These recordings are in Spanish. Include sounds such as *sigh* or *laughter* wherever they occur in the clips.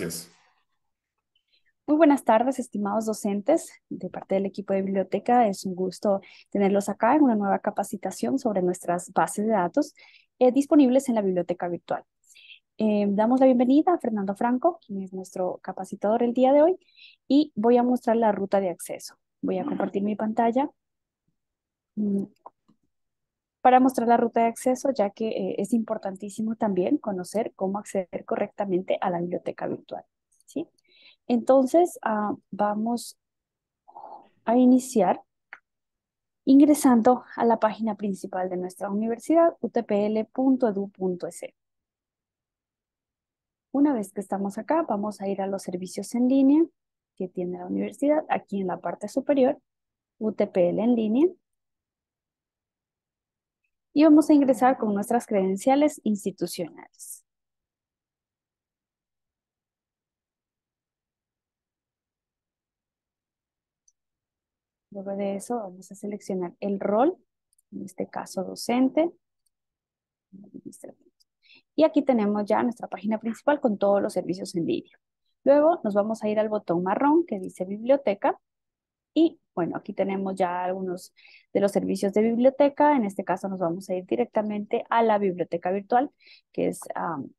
Gracias. Muy buenas tardes, estimados docentes. De parte del equipo de biblioteca, es un gusto tenerlos acá en una nueva capacitación sobre nuestras bases de datos eh, disponibles en la biblioteca virtual. Eh, damos la bienvenida a Fernando Franco, quien es nuestro capacitador el día de hoy, y voy a mostrar la ruta de acceso. Voy a compartir mi pantalla mm, para mostrar la ruta de acceso, ya que eh, es importantísimo también conocer cómo acceder correctamente a la biblioteca virtual. ¿sí? Entonces, ah, vamos a iniciar ingresando a la página principal de nuestra universidad, utpl.edu.es. Una vez que estamos acá, vamos a ir a los servicios en línea que tiene la universidad, aquí en la parte superior, UTPL en línea. Y vamos a ingresar con nuestras credenciales institucionales. Luego de eso vamos a seleccionar el rol, en este caso docente. Y aquí tenemos ya nuestra página principal con todos los servicios en línea. Luego nos vamos a ir al botón marrón que dice biblioteca. Y bueno, aquí tenemos ya algunos de los servicios de biblioteca. En este caso nos vamos a ir directamente a la biblioteca virtual, que es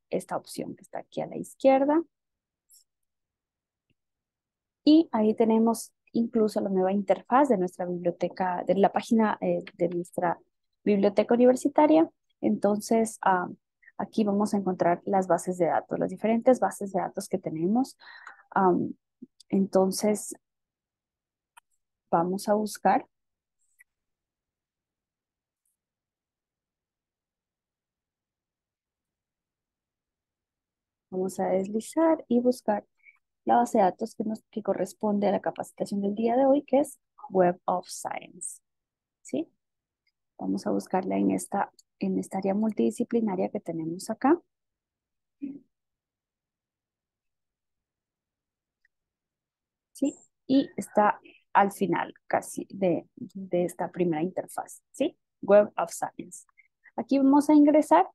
esta opción que está aquí a la izquierda. Y ahí tenemos incluso la nueva interfaz de nuestra biblioteca, de la página eh, de nuestra biblioteca universitaria. Entonces, aquí vamos a encontrar las bases de datos, las diferentes bases de datos que tenemos. entonces, vamos a buscar Vamos a deslizar y buscar la base de datos que, nos, que corresponde a la capacitación del día de hoy, que es Web of Science. ¿Sí? Vamos a buscarla en esta, en esta área multidisciplinaria que tenemos acá. ¿Sí? Y está al final casi de, de esta primera interfaz, ¿sí? Web of Science. Aquí vamos a ingresar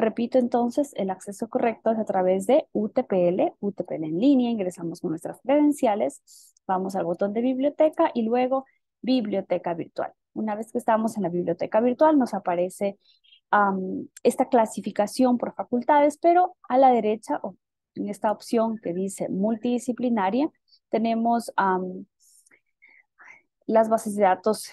Repito entonces, el acceso correcto es a través de UTPL, UTPL en línea, ingresamos con nuestras credenciales, vamos al botón de biblioteca y luego biblioteca virtual. Una vez que estamos en la biblioteca virtual nos aparece esta clasificación por facultades, pero a la derecha, en esta opción que dice multidisciplinaria, tenemos las bases de datos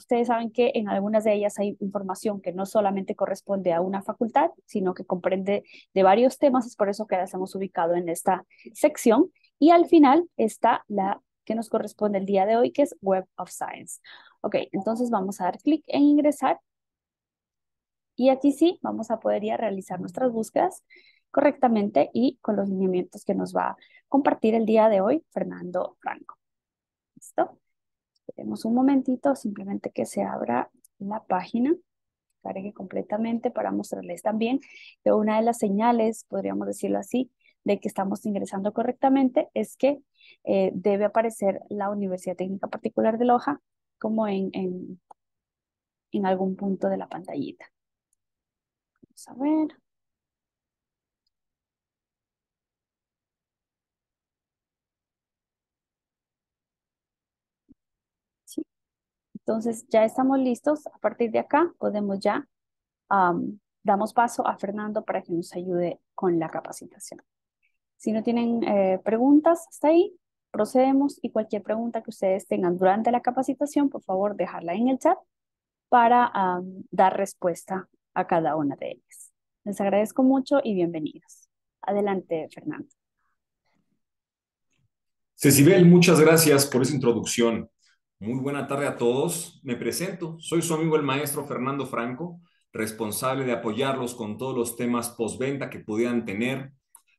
Ustedes saben que en algunas de ellas hay información que no solamente corresponde a una facultad, sino que comprende de varios temas, es por eso que las hemos ubicado en esta sección. Y al final está la que nos corresponde el día de hoy, que es Web of Science. Ok, entonces vamos a dar clic en ingresar. Y aquí sí, vamos a poder ya realizar nuestras búsquedas correctamente y con los lineamientos que nos va a compartir el día de hoy Fernando Franco. ¿Listo? Tenemos un momentito, simplemente que se abra la página, cargue completamente para mostrarles también que una de las señales, podríamos decirlo así, de que estamos ingresando correctamente es que eh, debe aparecer la Universidad Técnica Particular de Loja como en, en, en algún punto de la pantallita. Vamos a ver. Entonces ya estamos listos. A partir de acá podemos ya, damos paso a Fernando para que nos ayude con la capacitación. Si no tienen eh, preguntas hasta ahí, procedemos y cualquier pregunta que ustedes tengan durante la capacitación, por favor, dejarla en el chat para dar respuesta a cada una de ellas. Les agradezco mucho y bienvenidos. Adelante, Fernando. Cecibel, muchas gracias por esa introducción. Muy buena tarde a todos. Me presento. Soy su amigo el maestro Fernando Franco, responsable de apoyarlos con todos los temas postventa que pudieran tener,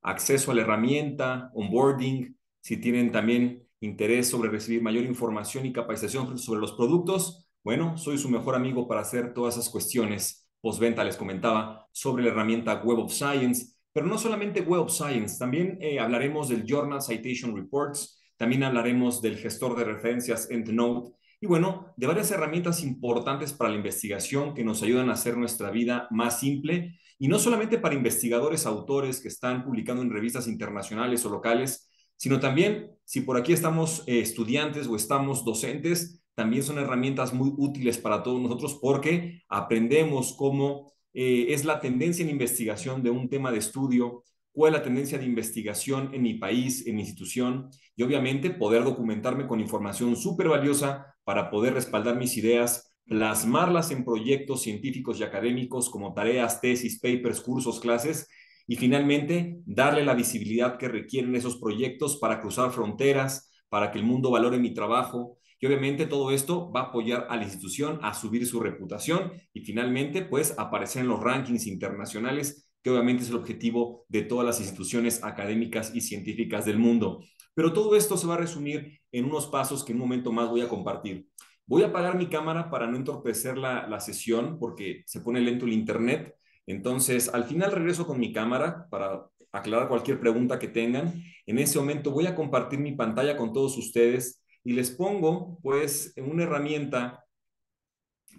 acceso a la herramienta, onboarding, si tienen también interés sobre recibir mayor información y capacitación sobre los productos. Bueno, soy su mejor amigo para hacer todas esas cuestiones postventa, les comentaba, sobre la herramienta Web of Science, pero no solamente Web of Science, también eh, hablaremos del Journal Citation Reports, también hablaremos del gestor de referencias EndNote y bueno, de varias herramientas importantes para la investigación que nos ayudan a hacer nuestra vida más simple y no solamente para investigadores, autores que están publicando en revistas internacionales o locales, sino también si por aquí estamos eh, estudiantes o estamos docentes, también son herramientas muy útiles para todos nosotros porque aprendemos cómo eh, es la tendencia en investigación de un tema de estudio, cuál es la tendencia de investigación en mi país, en mi institución, y obviamente poder documentarme con información súper valiosa para poder respaldar mis ideas, plasmarlas en proyectos científicos y académicos como tareas, tesis, papers, cursos, clases, y finalmente darle la visibilidad que requieren esos proyectos para cruzar fronteras, para que el mundo valore mi trabajo. Y obviamente todo esto va a apoyar a la institución a subir su reputación y finalmente pues aparecer en los rankings internacionales que obviamente es el objetivo de todas las instituciones académicas y científicas del mundo. Pero todo esto se va a resumir en unos pasos que en un momento más voy a compartir. Voy a apagar mi cámara para no entorpecer la, la sesión porque se pone lento el internet. Entonces, al final regreso con mi cámara para aclarar cualquier pregunta que tengan. En ese momento voy a compartir mi pantalla con todos ustedes y les pongo pues una herramienta,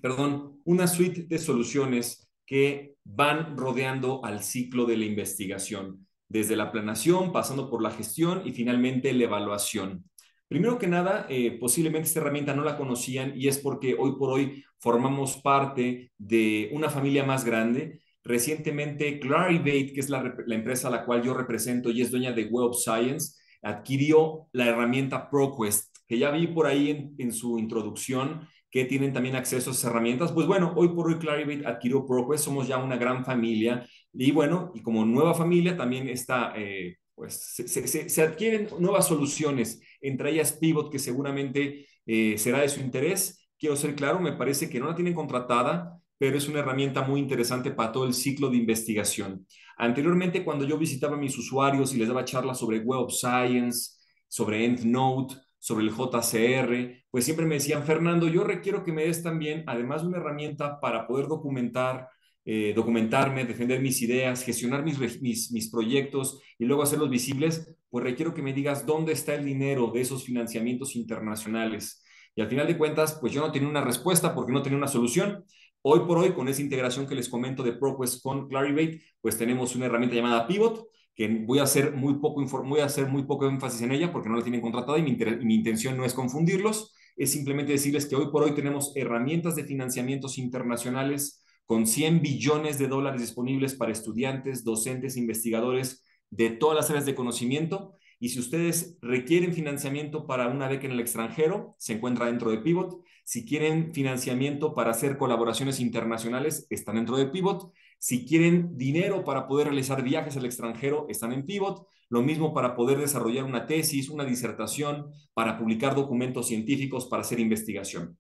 perdón, una suite de soluciones que van rodeando al ciclo de la investigación, desde la planación, pasando por la gestión y finalmente la evaluación. Primero que nada, eh, posiblemente esta herramienta no la conocían y es porque hoy por hoy formamos parte de una familia más grande. Recientemente, Clarivate, que es la, empresa a la cual yo represento y es dueña de Web Science, adquirió la herramienta ProQuest, que ya vi por ahí en, en su introducción, que tienen también acceso a esas herramientas. Pues bueno, hoy por hoy Clarivate adquirió ProQuest, somos ya una gran familia y bueno, y como nueva familia también está, eh, pues se, adquieren nuevas soluciones, entre ellas Pivot, que seguramente eh, será de su interés. Quiero ser claro, me parece que no la tienen contratada, pero es una herramienta muy interesante para todo el ciclo de investigación. Anteriormente, cuando yo visitaba a mis usuarios y les daba charlas sobre Web Science, sobre EndNote, sobre el JCR, pues siempre me decían, Fernando, yo requiero que me des también, además de una herramienta para poder documentar, eh, documentarme, defender mis ideas, gestionar mis, mis, mis proyectos y luego hacerlos visibles, pues requiero que me digas dónde está el dinero de esos financiamientos internacionales. Y al final de cuentas, pues yo no tenía una respuesta porque no tenía una solución. Hoy por hoy, con esa integración que les comento de ProQuest con Clarivate, pues tenemos una herramienta llamada Pivot, que voy a hacer muy poco, voy a hacer muy poco énfasis en ella porque no la tienen contratada y mi, mi intención no es confundirlos, es simplemente decirles que hoy por hoy tenemos herramientas de financiamientos internacionales con 100 billones de dólares disponibles para estudiantes, docentes, investigadores de todas las áreas de conocimiento. Y si ustedes requieren financiamiento para una beca en el extranjero, se encuentra dentro de Pivot. Si quieren financiamiento para hacer colaboraciones internacionales, están dentro de Pivot. Si quieren dinero para poder realizar viajes al extranjero, están en Pivot. Lo mismo para poder desarrollar una tesis, una disertación, para publicar documentos científicos, para hacer investigación.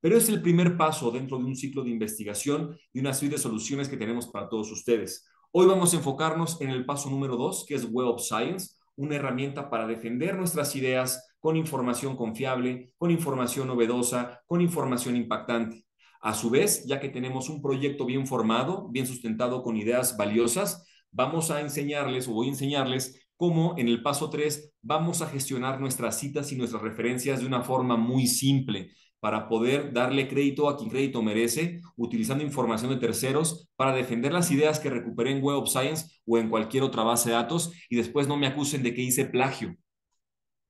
Pero es el primer paso dentro de un ciclo de investigación y una serie de soluciones que tenemos para todos ustedes. Hoy vamos a enfocarnos en el paso número dos, que es Web of Science, una herramienta para defender nuestras ideas con información confiable, con información novedosa, con información impactante. A su vez, ya que tenemos un proyecto bien formado, bien sustentado con ideas valiosas, vamos a enseñarles o voy a enseñarles cómo en el paso 3 vamos a gestionar nuestras citas y nuestras referencias de una forma muy simple para poder darle crédito a quien crédito merece, utilizando información de terceros para defender las ideas que recuperé en Web of Science o en cualquier otra base de datos y después no me acusen de que hice plagio.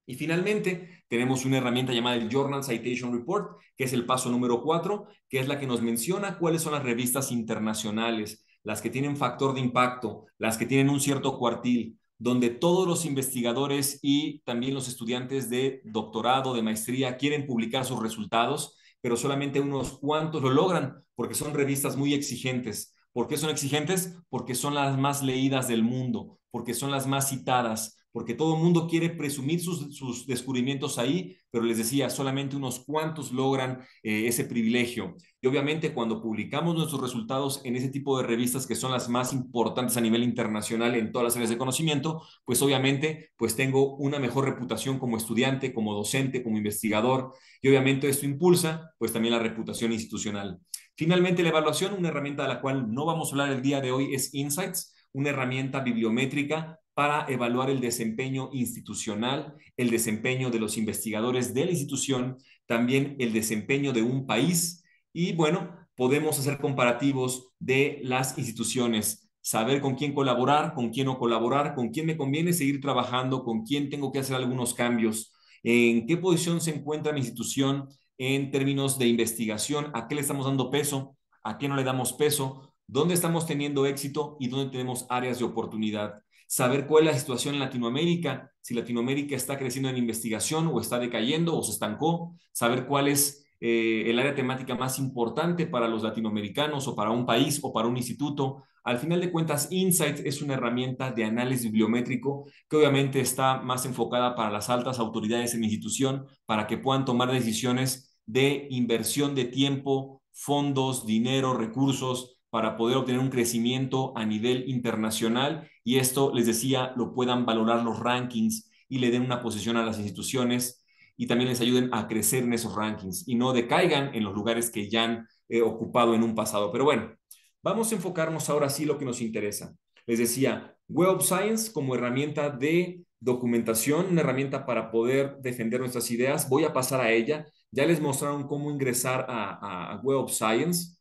Y finalmente, tenemos una herramienta llamada el Journal Citation Report, que es el paso número cuatro, que es la que nos menciona cuáles son las revistas internacionales, las que tienen factor de impacto, las que tienen un cierto cuartil, donde todos los investigadores y también los estudiantes de doctorado, de maestría, quieren publicar sus resultados, pero solamente unos cuantos lo logran porque son revistas muy exigentes. ¿Por qué son exigentes? Porque son las más leídas del mundo, porque son las más citadas, porque todo el mundo quiere presumir sus, descubrimientos ahí, pero les decía, solamente unos cuantos logran eh, ese privilegio. Y obviamente cuando publicamos nuestros resultados en ese tipo de revistas que son las más importantes a nivel internacional en todas las áreas de conocimiento, pues obviamente pues tengo una mejor reputación como estudiante, como docente, como investigador, y obviamente esto impulsa pues también la reputación institucional. Finalmente, la evaluación, una herramienta de la cual no vamos a hablar el día de hoy, es Insights, una herramienta bibliométrica para evaluar el desempeño institucional, el desempeño de los investigadores de la institución, también el desempeño de un país y bueno, podemos hacer comparativos de las instituciones, saber con quién colaborar, con quién no colaborar, con quién me conviene seguir trabajando, con quién tengo que hacer algunos cambios, en qué posición se encuentra mi institución en términos de investigación, a qué le estamos dando peso, a qué no le damos peso, dónde estamos teniendo éxito y dónde tenemos áreas de oportunidad. Saber cuál es la situación en Latinoamérica, si Latinoamérica está creciendo en investigación o está decayendo o se estancó, saber cuál es eh, el área temática más importante para los latinoamericanos o para un país o para un instituto. Al final de cuentas, Insights es una herramienta de análisis bibliométrico que obviamente está más enfocada para las altas autoridades en la institución para que puedan tomar decisiones de inversión de tiempo, fondos, dinero, recursos para poder obtener un crecimiento a nivel internacional y esto, les decía, lo puedan valorar los rankings y le den una posición a las instituciones y también les ayuden a crecer en esos rankings y no decaigan en los lugares que ya han eh, ocupado en un pasado. Pero bueno, vamos a enfocarnos ahora sí lo que nos interesa. Les decía, Web Science como herramienta de documentación, una herramienta para poder defender nuestras ideas. Voy a pasar a ella. Ya les mostraron cómo ingresar a, a Web Science.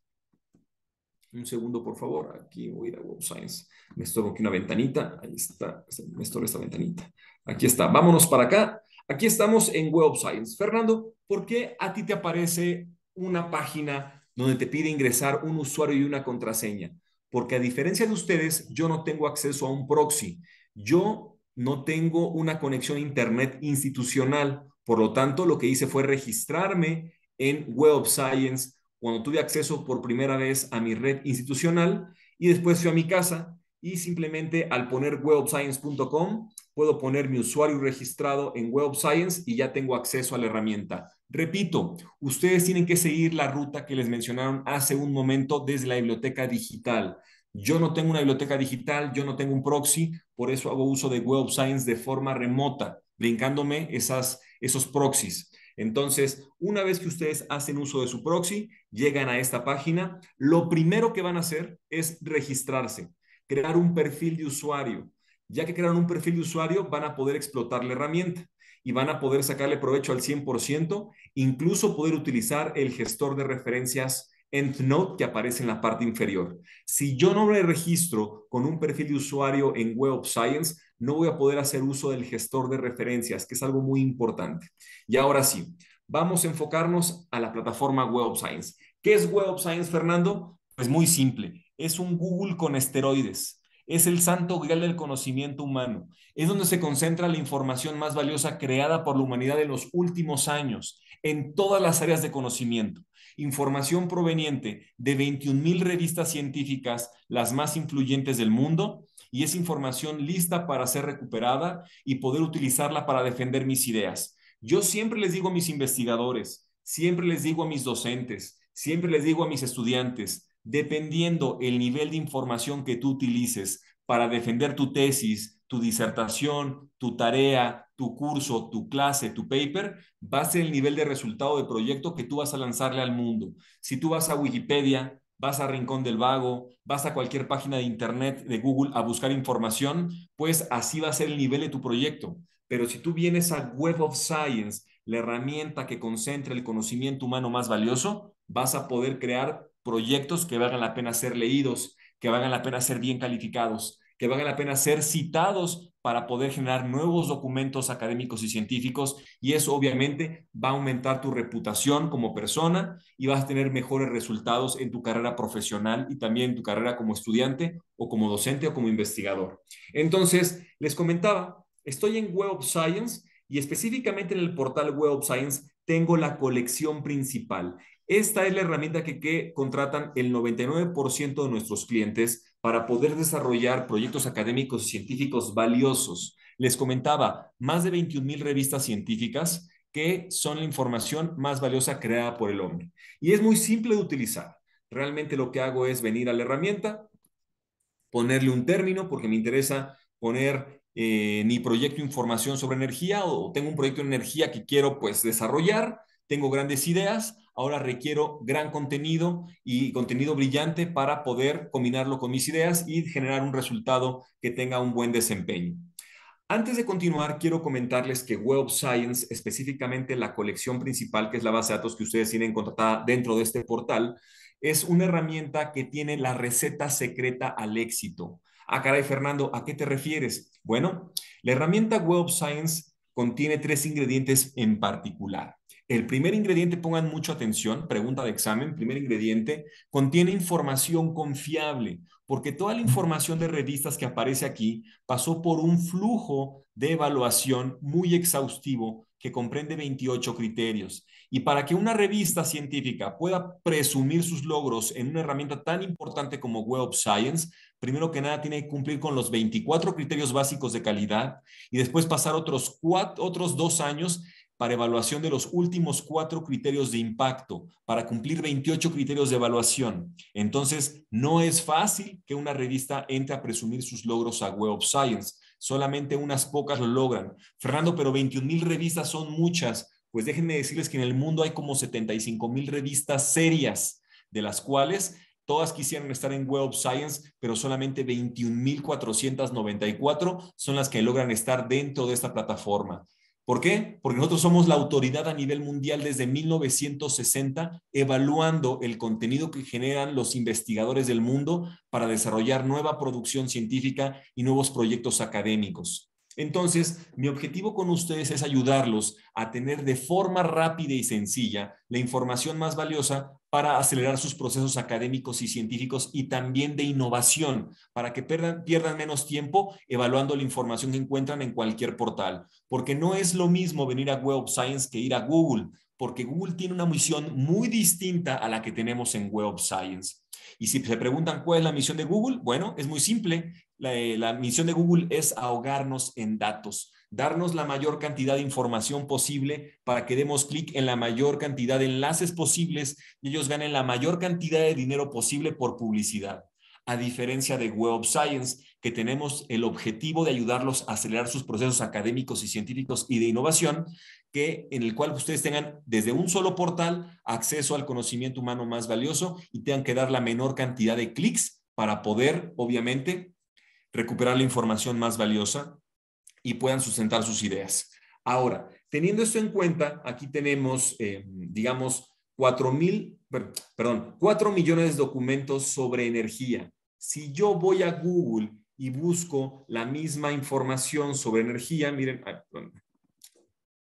Un segundo, por favor. Aquí voy a Web Science. Me estorbo aquí una ventanita. Ahí está. Me estorbo esta ventanita. Aquí está. Vámonos para acá. Aquí estamos en Web Science. Fernando, ¿por qué a ti te aparece una página donde te pide ingresar un usuario y una contraseña? Porque a diferencia de ustedes, yo no tengo acceso a un proxy. Yo no tengo una conexión a Internet institucional. Por lo tanto, lo que hice fue registrarme en Web Science cuando tuve acceso por primera vez a mi red institucional y después fui a mi casa y simplemente al poner webscience.com puedo poner mi usuario registrado en Web Science y ya tengo acceso a la herramienta. Repito, ustedes tienen que seguir la ruta que les mencionaron hace un momento desde la biblioteca digital. Yo no tengo una biblioteca digital, yo no tengo un proxy, por eso hago uso de Web Science de forma remota, brincándome esos proxies. Entonces, una vez que ustedes hacen uso de su proxy, llegan a esta página, lo primero que van a hacer es registrarse crear un perfil de usuario. Ya que crearon un perfil de usuario, van a poder explotar la herramienta y van a poder sacarle provecho al 100%, incluso poder utilizar el gestor de referencias EndNote que aparece en la parte inferior. Si yo no me registro con un perfil de usuario en Web of Science, no voy a poder hacer uso del gestor de referencias, que es algo muy importante. Y ahora sí, vamos a enfocarnos a la plataforma Web of Science. ¿Qué es Web of Science, Fernando? Pues muy simple es un Google con esteroides. Es el santo grial del conocimiento humano. Es donde se concentra la información más valiosa creada por la humanidad en los últimos años, en todas las áreas de conocimiento. Información proveniente de 21 mil revistas científicas, las más influyentes del mundo, y es información lista para ser recuperada y poder utilizarla para defender mis ideas. Yo siempre les digo a mis investigadores, siempre les digo a mis docentes, siempre les digo a mis estudiantes, dependiendo el nivel de información que tú utilices para defender tu tesis, tu disertación, tu tarea, tu curso, tu clase, tu paper, va a ser el nivel de resultado de proyecto que tú vas a lanzarle al mundo. Si tú vas a Wikipedia, vas a Rincón del Vago, vas a cualquier página de internet de Google a buscar información, pues así va a ser el nivel de tu proyecto. Pero si tú vienes a Web of Science, la herramienta que concentra el conocimiento humano más valioso, vas a poder crear proyectos que valgan la pena ser leídos, que valgan la pena ser bien calificados, que valgan la pena ser citados para poder generar nuevos documentos académicos y científicos y eso obviamente va a aumentar tu reputación como persona y vas a tener mejores resultados en tu carrera profesional y también en tu carrera como estudiante o como docente o como investigador. Entonces, les comentaba, estoy en Web of Science y específicamente en el portal Web of Science tengo la colección principal esta es la herramienta que, contratan el 99% de nuestros clientes para poder desarrollar proyectos académicos y científicos valiosos. Les comentaba, más de 21 mil revistas científicas que son la información más valiosa creada por el hombre. Y es muy simple de utilizar. Realmente lo que hago es venir a la herramienta, ponerle un término, porque me interesa poner eh, mi proyecto información sobre energía o tengo un proyecto de energía que quiero pues desarrollar, tengo grandes ideas, ahora requiero gran contenido y contenido brillante para poder combinarlo con mis ideas y generar un resultado que tenga un buen desempeño. Antes de continuar, quiero comentarles que Web Science, específicamente la colección principal, que es la base de datos que ustedes tienen contratada dentro de este portal, es una herramienta que tiene la receta secreta al éxito. Ah, caray, Fernando, ¿a qué te refieres? Bueno, la herramienta Web Science contiene tres ingredientes en particular. El primer ingrediente, pongan mucha atención, pregunta de examen, primer ingrediente, contiene información confiable porque toda la información de revistas que aparece aquí pasó por un flujo de evaluación muy exhaustivo que comprende 28 criterios. Y para que una revista científica pueda presumir sus logros en una herramienta tan importante como Web Science, primero que nada tiene que cumplir con los 24 criterios básicos de calidad y después pasar otros, cuatro, otros dos años para evaluación de los últimos cuatro criterios de impacto, para cumplir 28 criterios de evaluación. Entonces, no es fácil que una revista entre a presumir sus logros a Web of Science. Solamente unas pocas lo logran. Fernando, pero 21 mil revistas son muchas. Pues déjenme decirles que en el mundo hay como 75 mil revistas serias, de las cuales Todas quisieran estar en Web of Science, pero solamente 21.494 son las que logran estar dentro de esta plataforma. ¿Por qué? Porque nosotros somos la autoridad a nivel mundial desde 1960 evaluando el contenido que generan los investigadores del mundo para desarrollar nueva producción científica y nuevos proyectos académicos. Entonces, mi objetivo con ustedes es ayudarlos a tener de forma rápida y sencilla la información más valiosa para acelerar sus procesos académicos y científicos y también de innovación, para que pierdan, menos tiempo evaluando la información que encuentran en cualquier portal. Porque no es lo mismo venir a Web Science que ir a Google, porque Google tiene una misión muy distinta a la que tenemos en Web Science. Y si se preguntan cuál es la misión de Google, bueno, es muy simple. La, la misión de Google es ahogarnos en datos darnos la mayor cantidad de información posible para que demos clic en la mayor cantidad de enlaces posibles y ellos ganen la mayor cantidad de dinero posible por publicidad. A diferencia de Web Science, que tenemos el objetivo de ayudarlos a acelerar sus procesos académicos y científicos y de innovación, que en el cual ustedes tengan desde un solo portal acceso al conocimiento humano más valioso y tengan que dar la menor cantidad de clics para poder, obviamente, recuperar la información más valiosa y puedan sustentar sus ideas. Ahora, teniendo esto en cuenta, aquí tenemos, eh, digamos, 4 mil, perdón, 4 millones de documentos sobre energía. Si yo voy a Google y busco la misma información sobre energía, miren,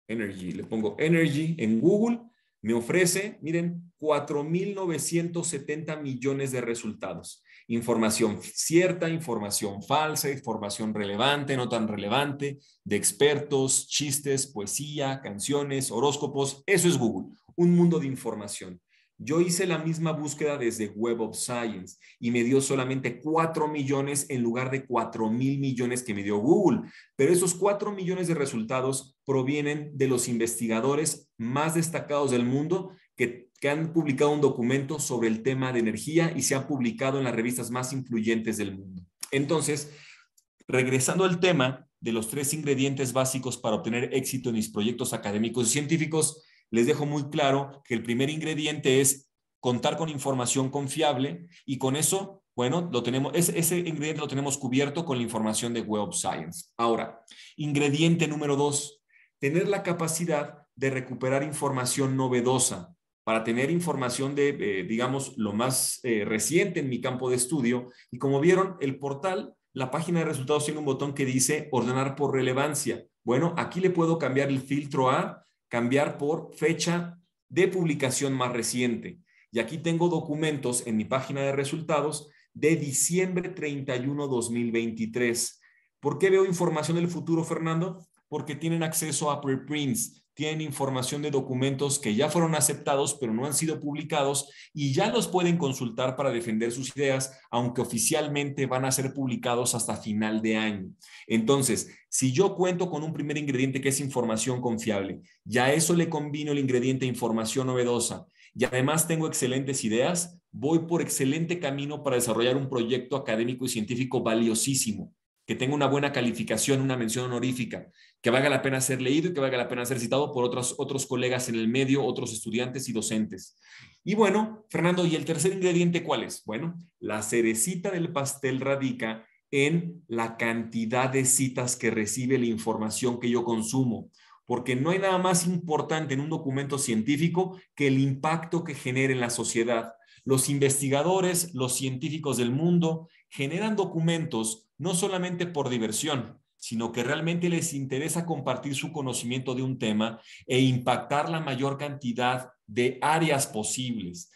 energy, le pongo energy en Google, me ofrece, miren, 4.970 millones de resultados información cierta, información falsa, información relevante, no tan relevante, de expertos, chistes, poesía, canciones, horóscopos. Eso es Google, un mundo de información. Yo hice la misma búsqueda desde Web of Science y me dio solamente 4 millones en lugar de 4 mil millones que me dio Google. Pero esos 4 millones de resultados provienen de los investigadores más destacados del mundo que han publicado un documento sobre el tema de energía y se ha publicado en las revistas más influyentes del mundo. Entonces, regresando al tema de los tres ingredientes básicos para obtener éxito en mis proyectos académicos y científicos, les dejo muy claro que el primer ingrediente es contar con información confiable y con eso, bueno, lo tenemos, ese, ese ingrediente lo tenemos cubierto con la información de Web Science. Ahora, ingrediente número dos, tener la capacidad de recuperar información novedosa para tener información de, eh, digamos, lo más eh, reciente en mi campo de estudio. Y como vieron, el portal, la página de resultados tiene un botón que dice ordenar por relevancia. Bueno, aquí le puedo cambiar el filtro a cambiar por fecha de publicación más reciente. Y aquí tengo documentos en mi página de resultados de diciembre 31, 2023. ¿Por qué veo información del futuro, Fernando? Porque tienen acceso a preprints tienen información de documentos que ya fueron aceptados pero no han sido publicados y ya los pueden consultar para defender sus ideas, aunque oficialmente van a ser publicados hasta final de año. Entonces, si yo cuento con un primer ingrediente que es información confiable, ya eso le combino el ingrediente información novedosa y además tengo excelentes ideas, voy por excelente camino para desarrollar un proyecto académico y científico valiosísimo que tenga una buena calificación, una mención honorífica, que valga la pena ser leído y que valga la pena ser citado por otros, otros colegas en el medio, otros estudiantes y docentes. Y bueno, Fernando, ¿y el tercer ingrediente cuál es? Bueno, la cerecita del pastel radica en la cantidad de citas que recibe la información que yo consumo porque no hay nada más importante en un documento científico que el impacto que genera en la sociedad. Los investigadores, los científicos del mundo generan documentos no solamente por diversión, sino que realmente les interesa compartir su conocimiento de un tema e impactar la mayor cantidad de áreas posibles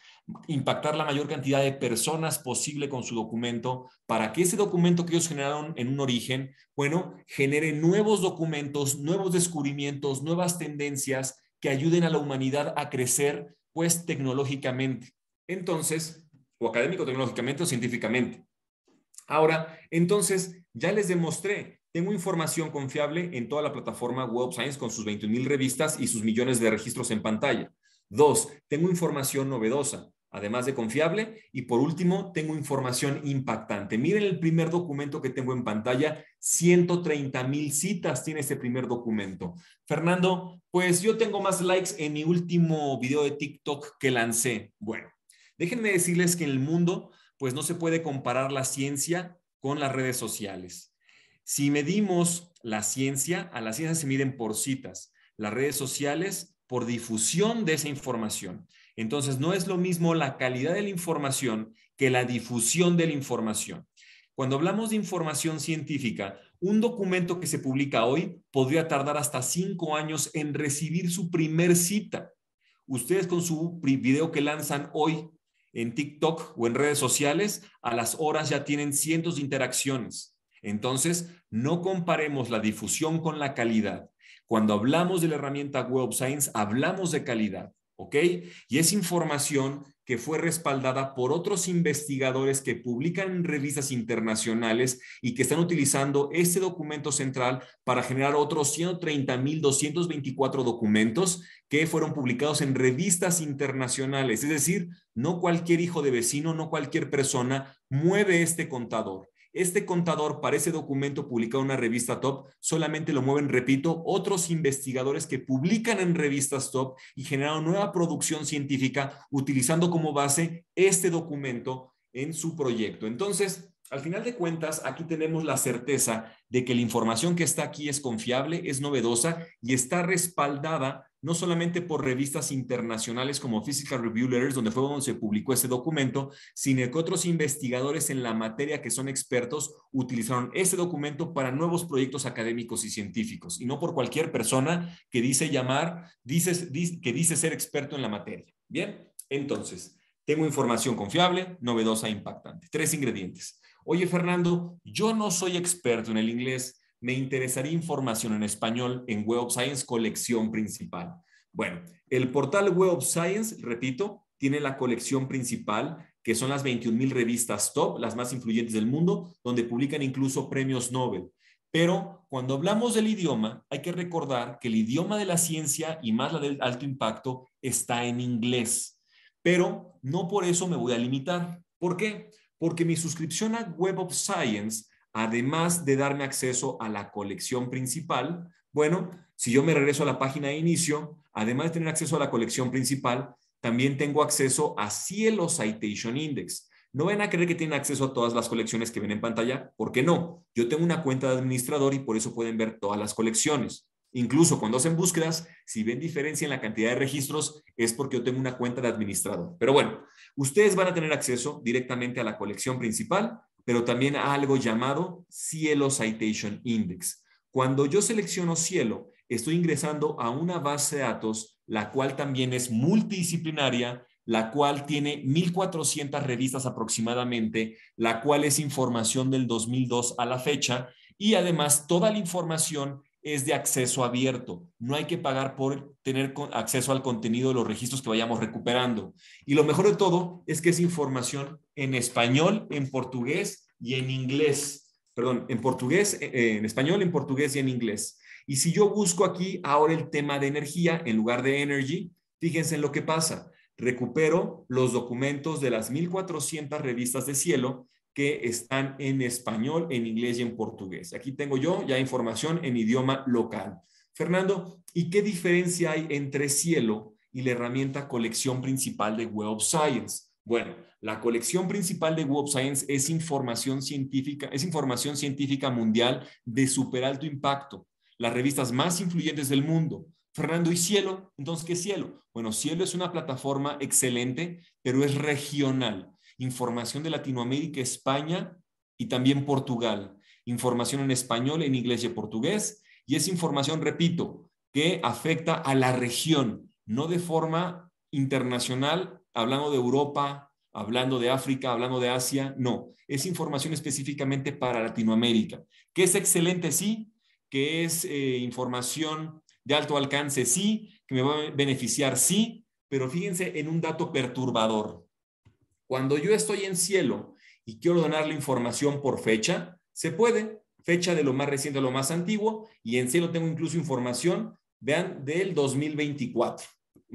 impactar la mayor cantidad de personas posible con su documento para que ese documento que ellos generaron en un origen, bueno, genere nuevos documentos, nuevos descubrimientos, nuevas tendencias que ayuden a la humanidad a crecer, pues, tecnológicamente. Entonces, o académico-tecnológicamente o científicamente. Ahora, entonces, ya les demostré, tengo información confiable en toda la plataforma Web Science con sus 21 mil revistas y sus millones de registros en pantalla. Dos, tengo información novedosa además de confiable. Y por último, tengo información impactante. Miren el primer documento que tengo en pantalla, 130 mil citas tiene este primer documento. Fernando, pues yo tengo más likes en mi último video de TikTok que lancé. Bueno, déjenme decirles que en el mundo, pues no se puede comparar la ciencia con las redes sociales. Si medimos la ciencia, a la ciencia se miden por citas, las redes sociales por difusión de esa información. Entonces, no es lo mismo la calidad de la información que la difusión de la información. Cuando hablamos de información científica, un documento que se publica hoy podría tardar hasta cinco años en recibir su primer cita. Ustedes con su video que lanzan hoy en TikTok o en redes sociales, a las horas ya tienen cientos de interacciones. Entonces, no comparemos la difusión con la calidad. Cuando hablamos de la herramienta Web Science, hablamos de calidad. ¿ok? Y es información que fue respaldada por otros investigadores que publican revistas internacionales y que están utilizando este documento central para generar otros 130.224 documentos que fueron publicados en revistas internacionales. Es decir, no cualquier hijo de vecino, no cualquier persona mueve este contador. Este contador para ese documento publicado en una revista top solamente lo mueven, repito, otros investigadores que publican en revistas top y generan nueva producción científica utilizando como base este documento en su proyecto. Entonces, al final de cuentas, aquí tenemos la certeza de que la información que está aquí es confiable, es novedosa y está respaldada no solamente por revistas internacionales como Physical Review Letters, donde fue donde se publicó ese documento, sino que otros investigadores en la materia que son expertos utilizaron ese documento para nuevos proyectos académicos y científicos, y no por cualquier persona que dice llamar, dice, que dice ser experto en la materia. Bien, entonces, tengo información confiable, novedosa e impactante. Tres ingredientes. Oye, Fernando, yo no soy experto en el inglés me interesaría información en español en Web of Science colección principal. Bueno, el portal Web of Science, repito, tiene la colección principal, que son las 21 mil revistas top, las más influyentes del mundo, donde publican incluso premios Nobel. Pero cuando hablamos del idioma, hay que recordar que el idioma de la ciencia y más la del alto impacto está en inglés. Pero no por eso me voy a limitar. ¿Por qué? Porque mi suscripción a Web of Science además de darme acceso a la colección principal, bueno, si yo me regreso a la página de inicio, además de tener acceso a la colección principal, también tengo acceso a Cielo Citation Index. No van a creer que tienen acceso a todas las colecciones que ven en pantalla, ¿por qué no? Yo tengo una cuenta de administrador y por eso pueden ver todas las colecciones. Incluso cuando hacen búsquedas, si ven diferencia en la cantidad de registros, es porque yo tengo una cuenta de administrador. Pero bueno, ustedes van a tener acceso directamente a la colección principal pero también a algo llamado Cielo Citation Index. Cuando yo selecciono Cielo, estoy ingresando a una base de datos, la cual también es multidisciplinaria, la cual tiene 1.400 revistas aproximadamente, la cual es información del 2002 a la fecha, y además toda la información es de acceso abierto. No hay que pagar por tener acceso al contenido de los registros que vayamos recuperando. Y lo mejor de todo es que es información en español, en portugués y en inglés. Perdón, en portugués, eh, en español, en portugués y en inglés. Y si yo busco aquí ahora el tema de energía en lugar de energy, fíjense en lo que pasa. Recupero los documentos de las 1400 revistas de cielo que están en español, en inglés y en portugués. Aquí tengo yo ya información en idioma local. Fernando, ¿y qué diferencia hay entre Cielo y la herramienta colección principal de Web of Science? Bueno, la colección principal de Web of Science es información científica, es información científica mundial de super alto impacto, las revistas más influyentes del mundo. Fernando, ¿y Cielo? Entonces, ¿qué Cielo? Bueno, Cielo es una plataforma excelente, pero es regional información de Latinoamérica, España y también Portugal. Información en español, en inglés y en portugués. Y es información, repito, que afecta a la región, no de forma internacional, hablando de Europa, hablando de África, hablando de Asia, no. Es información específicamente para Latinoamérica, que es excelente, sí, que es eh, información de alto alcance, sí, que me va a beneficiar, sí, pero fíjense en un dato perturbador. Cuando yo estoy en cielo y quiero donar la información por fecha, se puede, fecha de lo más reciente a lo más antiguo, y en cielo tengo incluso información, vean, del 2024.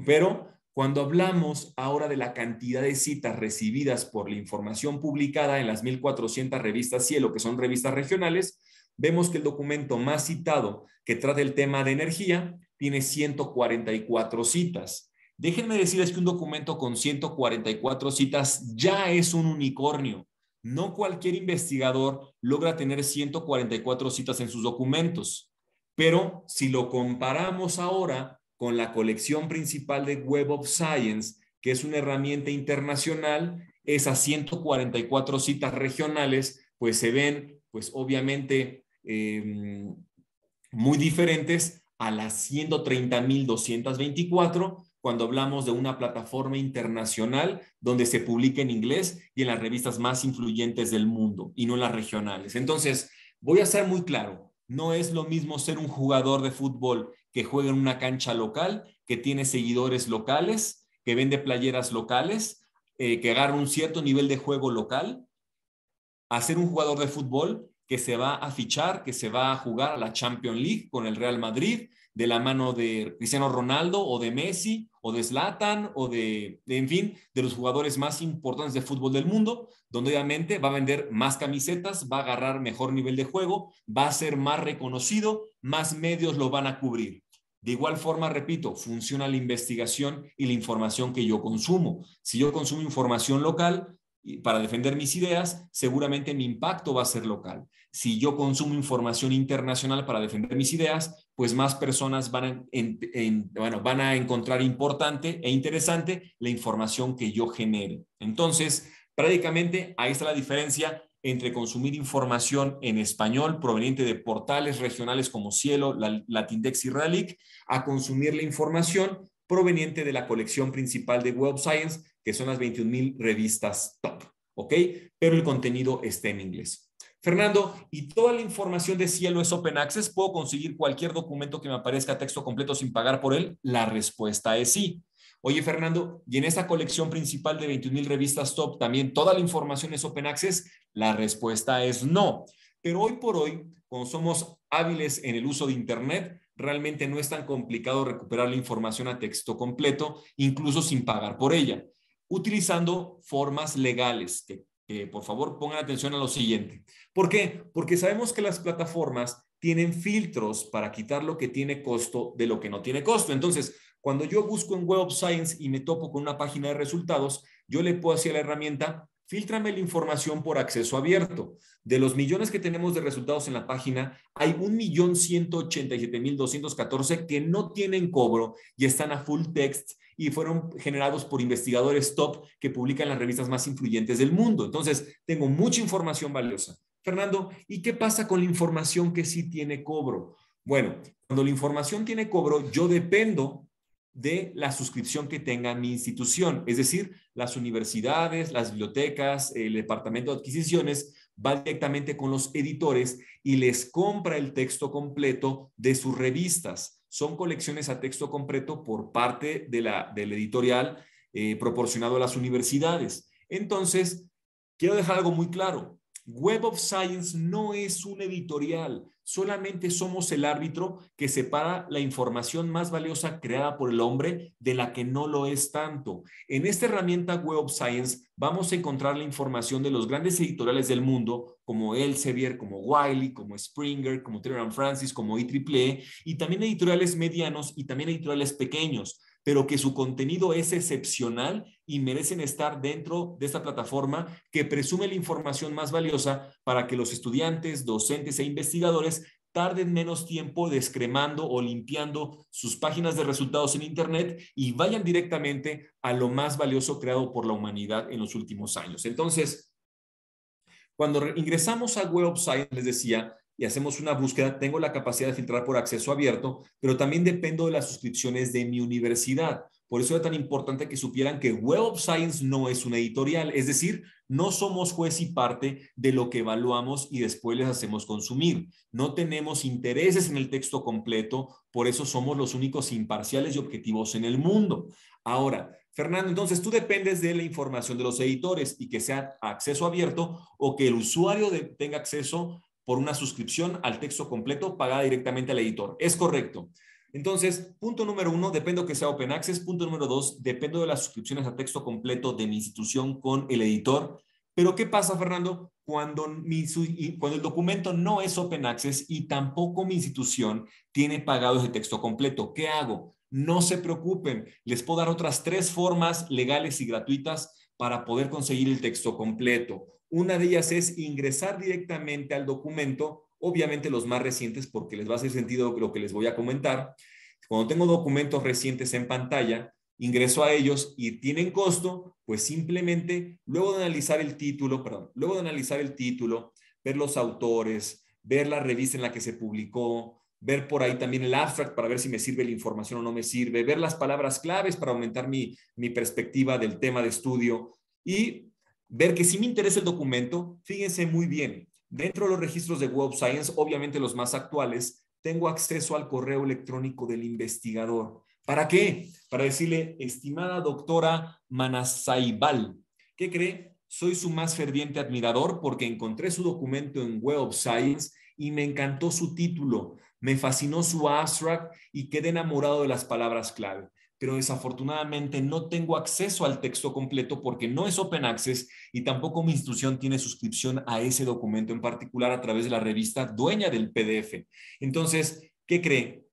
Pero cuando hablamos ahora de la cantidad de citas recibidas por la información publicada en las 1.400 revistas Cielo, que son revistas regionales, vemos que el documento más citado que trata el tema de energía tiene 144 citas. Déjenme decirles que un documento con 144 citas ya es un unicornio. No cualquier investigador logra tener 144 citas en sus documentos. Pero si lo comparamos ahora con la colección principal de Web of Science, que es una herramienta internacional, esas 144 citas regionales, pues se ven, pues obviamente, em, muy diferentes a las 130.224 cuando hablamos de una plataforma internacional donde se publica en inglés y en las revistas más influyentes del mundo y no en las regionales. Entonces, voy a ser muy claro, no es lo mismo ser un jugador de fútbol que juega en una cancha local, que tiene seguidores locales, que vende playeras locales, eh, que agarra un cierto nivel de juego local, a ser un jugador de fútbol que se va a fichar, que se va a jugar a la Champions League con el Real Madrid, de la mano de Cristiano Ronaldo o de Messi o de Zlatan o de, en fin, de los jugadores más importantes de fútbol del mundo, donde obviamente va a vender más camisetas, va a agarrar mejor nivel de juego, va a ser más reconocido, más medios lo van a cubrir. De igual forma, repito, funciona la investigación y la información que yo consumo. Si yo consumo información local, para defender mis ideas, seguramente mi impacto va a ser local. Si yo consumo información internacional para defender mis ideas, pues más personas van a, encontrar importante e interesante la información que yo genere. Entonces, prácticamente ahí está la diferencia entre consumir información en español proveniente de portales regionales como Cielo, Latindex y Ralic, a consumir la información proveniente de la colección principal de Web Science, que son las 21.000 revistas top, ¿ok? Pero el contenido está en inglés. Fernando, ¿y toda la información de Cielo es Open Access? ¿Puedo conseguir cualquier documento que me aparezca texto completo sin pagar por él? La respuesta es sí. Oye, Fernando, ¿y en esta colección principal de 21.000 revistas top también toda la información es Open Access? La respuesta es no. Pero hoy por hoy, cuando somos hábiles en el uso de Internet, realmente no es tan complicado recuperar la información a texto completo, incluso sin pagar por ella, utilizando formas legales, que, por favor pongan atención a lo siguiente. ¿Por qué? Porque sabemos que las plataformas tienen filtros para quitar lo que tiene costo de lo que no tiene costo. Entonces, cuando yo busco en Web of Science y me topo con una página de resultados, yo le puedo hacer la herramienta Filtrame la información por acceso abierto. De los millones que tenemos de resultados en la página, hay 1.187.214 que no tienen cobro y están a full text y fueron generados por investigadores top que publican las revistas más influyentes del mundo. Entonces, tengo mucha información valiosa. Fernando, ¿y qué pasa con la información que sí tiene cobro? Bueno, cuando la información tiene cobro, yo dependo de la suscripción que tenga mi institución. Es decir, las universidades, las bibliotecas, el departamento de adquisiciones va directamente con los editores y les compra el texto completo de sus revistas. Son colecciones a texto completo por parte de la, del editorial eh, proporcionado a las universidades. Entonces, quiero dejar algo muy claro. Web of Science no es un editorial, solamente somos el árbitro que separa la información más valiosa creada por el hombre de la que no lo es tanto. En esta herramienta Web of Science vamos a encontrar la información de los grandes editoriales del mundo, como Elsevier, como Wiley, como Springer, como Taylor Francis, como IEEE, y también editoriales medianos y también editoriales pequeños pero que su contenido es excepcional y merecen estar dentro de esta plataforma que presume la información más valiosa para que los estudiantes, docentes e investigadores tarden menos tiempo descremando o limpiando sus páginas de resultados en Internet y vayan directamente a lo más valioso creado por la humanidad en los últimos años. Entonces, cuando ingresamos a Web of Science, les decía, y hacemos una búsqueda, tengo la capacidad de filtrar por acceso abierto, pero también dependo de las suscripciones de mi universidad. Por eso es tan importante que supieran que Web of Science no es una editorial, es decir, no somos juez y parte de lo que evaluamos y después les hacemos consumir. No tenemos intereses en el texto completo, por eso somos los únicos imparciales y objetivos en el mundo. Ahora, Fernando, entonces tú dependes de la información de los editores y que sea acceso abierto o que el usuario tenga acceso por una suscripción al texto completo pagada directamente al editor. Es correcto. Entonces, punto número uno, dependo que sea Open Access. Punto número dos, dependo de las suscripciones a texto completo de mi institución con el editor. Pero, ¿qué pasa, Fernando? Cuando, mi, cuando el documento no es Open Access y tampoco mi institución tiene pagado ese texto completo, ¿qué hago? No se preocupen, les puedo dar otras tres formas legales y gratuitas para poder conseguir el texto completo. Una de ellas es ingresar directamente al documento, obviamente los más recientes porque les va a hacer sentido lo que les voy a comentar. Cuando tengo documentos recientes en pantalla, ingreso a ellos y tienen costo, pues simplemente luego de analizar el título, perdón, luego de analizar el título, ver los autores, ver la revista en la que se publicó, ver por ahí también el abstract para ver si me sirve la información o no me sirve, ver las palabras claves para aumentar mi, mi perspectiva del tema de estudio y ver que si me interesa el documento, fíjense muy bien, dentro de los registros de Web Science, obviamente los más actuales, tengo acceso al correo electrónico del investigador. ¿Para qué? Para decirle, estimada doctora Manasaibal, ¿qué cree? Soy su más ferviente admirador porque encontré su documento en Web Science y me encantó su título, me fascinó su abstract y quedé enamorado de las palabras clave pero desafortunadamente no tengo acceso al texto completo porque no es Open Access y tampoco mi institución tiene suscripción a ese documento en particular a través de la revista dueña del PDF. Entonces, ¿qué cree?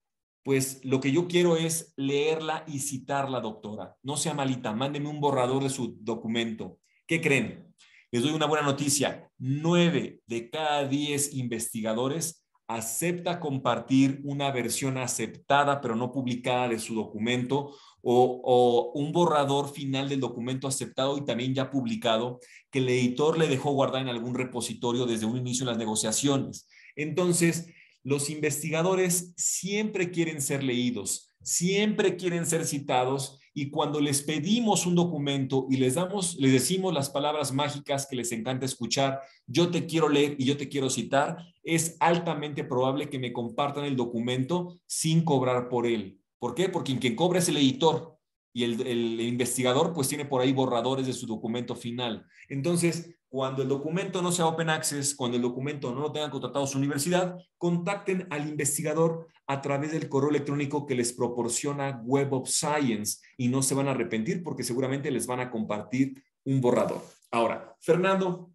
Pues lo que yo quiero es leerla y citarla, doctora. No sea malita, mándeme un borrador de su documento. ¿Qué creen? Les doy una buena noticia. Nueve de cada diez investigadores acepta compartir una versión aceptada pero no publicada de su documento o, un borrador final del documento aceptado y también ya publicado que el editor le dejó guardar en algún repositorio desde un inicio de las negociaciones. Entonces, los investigadores siempre quieren ser leídos, siempre quieren ser citados y cuando les pedimos un documento y les damos, les decimos las palabras mágicas que les encanta escuchar, yo te quiero leer y yo te quiero citar, es altamente probable que me compartan el documento sin cobrar por él. ¿Por qué? Porque quien cobra es el editor y el, el investigador pues tiene por ahí borradores de su documento final. Entonces, cuando el documento no sea open access, cuando el documento no lo tenga contratado su universidad, contacten al investigador a través del correo electrónico que les proporciona Web of Science y no se van a arrepentir porque seguramente les van a compartir un borrador. Ahora, Fernando,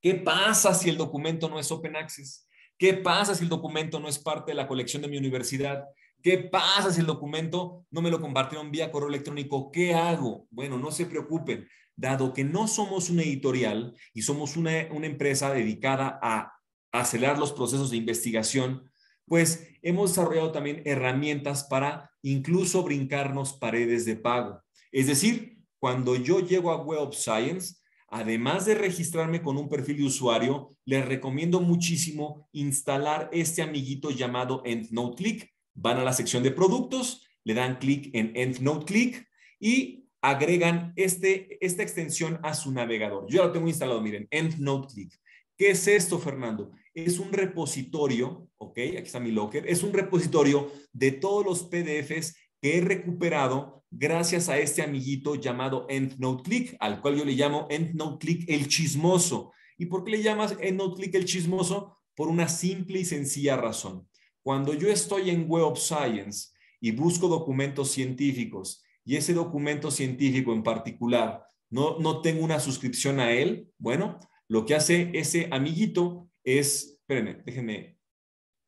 ¿qué pasa si el documento no es open access? ¿Qué pasa si el documento no es parte de la colección de mi universidad? ¿Qué pasa si el documento no me lo compartieron vía correo electrónico? ¿Qué hago? Bueno, no se preocupen dado que no somos una editorial y somos una, empresa dedicada a acelerar los procesos de investigación, pues hemos desarrollado también herramientas para incluso brincarnos paredes de pago. Es decir, cuando yo llego a Web of Science, además de registrarme con un perfil de usuario, les recomiendo muchísimo instalar este amiguito llamado EndNote Click. Van a la sección de productos, le dan clic en EndNote Click y agregan este, esta extensión a su navegador. Yo ya lo tengo instalado, miren, EndNote Click. ¿Qué es esto, Fernando? Es un repositorio, ok, aquí está mi locker, es un repositorio de todos los PDFs que he recuperado gracias a este amiguito llamado EndNote Click, al cual yo le llamo EndNote Click el chismoso. ¿Y por qué le llamas EndNoteClick el chismoso? Por una simple y sencilla razón. Cuando yo estoy en Web of Science y busco documentos científicos y ese documento científico en particular no, no tengo una suscripción a él, bueno, lo que hace ese amiguito es, espérenme, déjenme,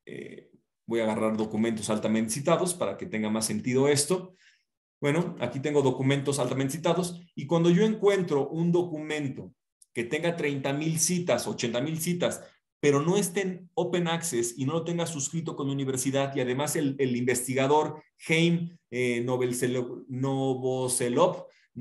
eh, voy a agarrar documentos altamente citados para que tenga más sentido esto. Bueno, aquí tengo documentos altamente citados y cuando yo encuentro un documento que tenga 30 mil citas, 80 mil citas, pero no esté en Open Access y no lo tenga suscrito con la universidad y además el, investigador Heim eh, no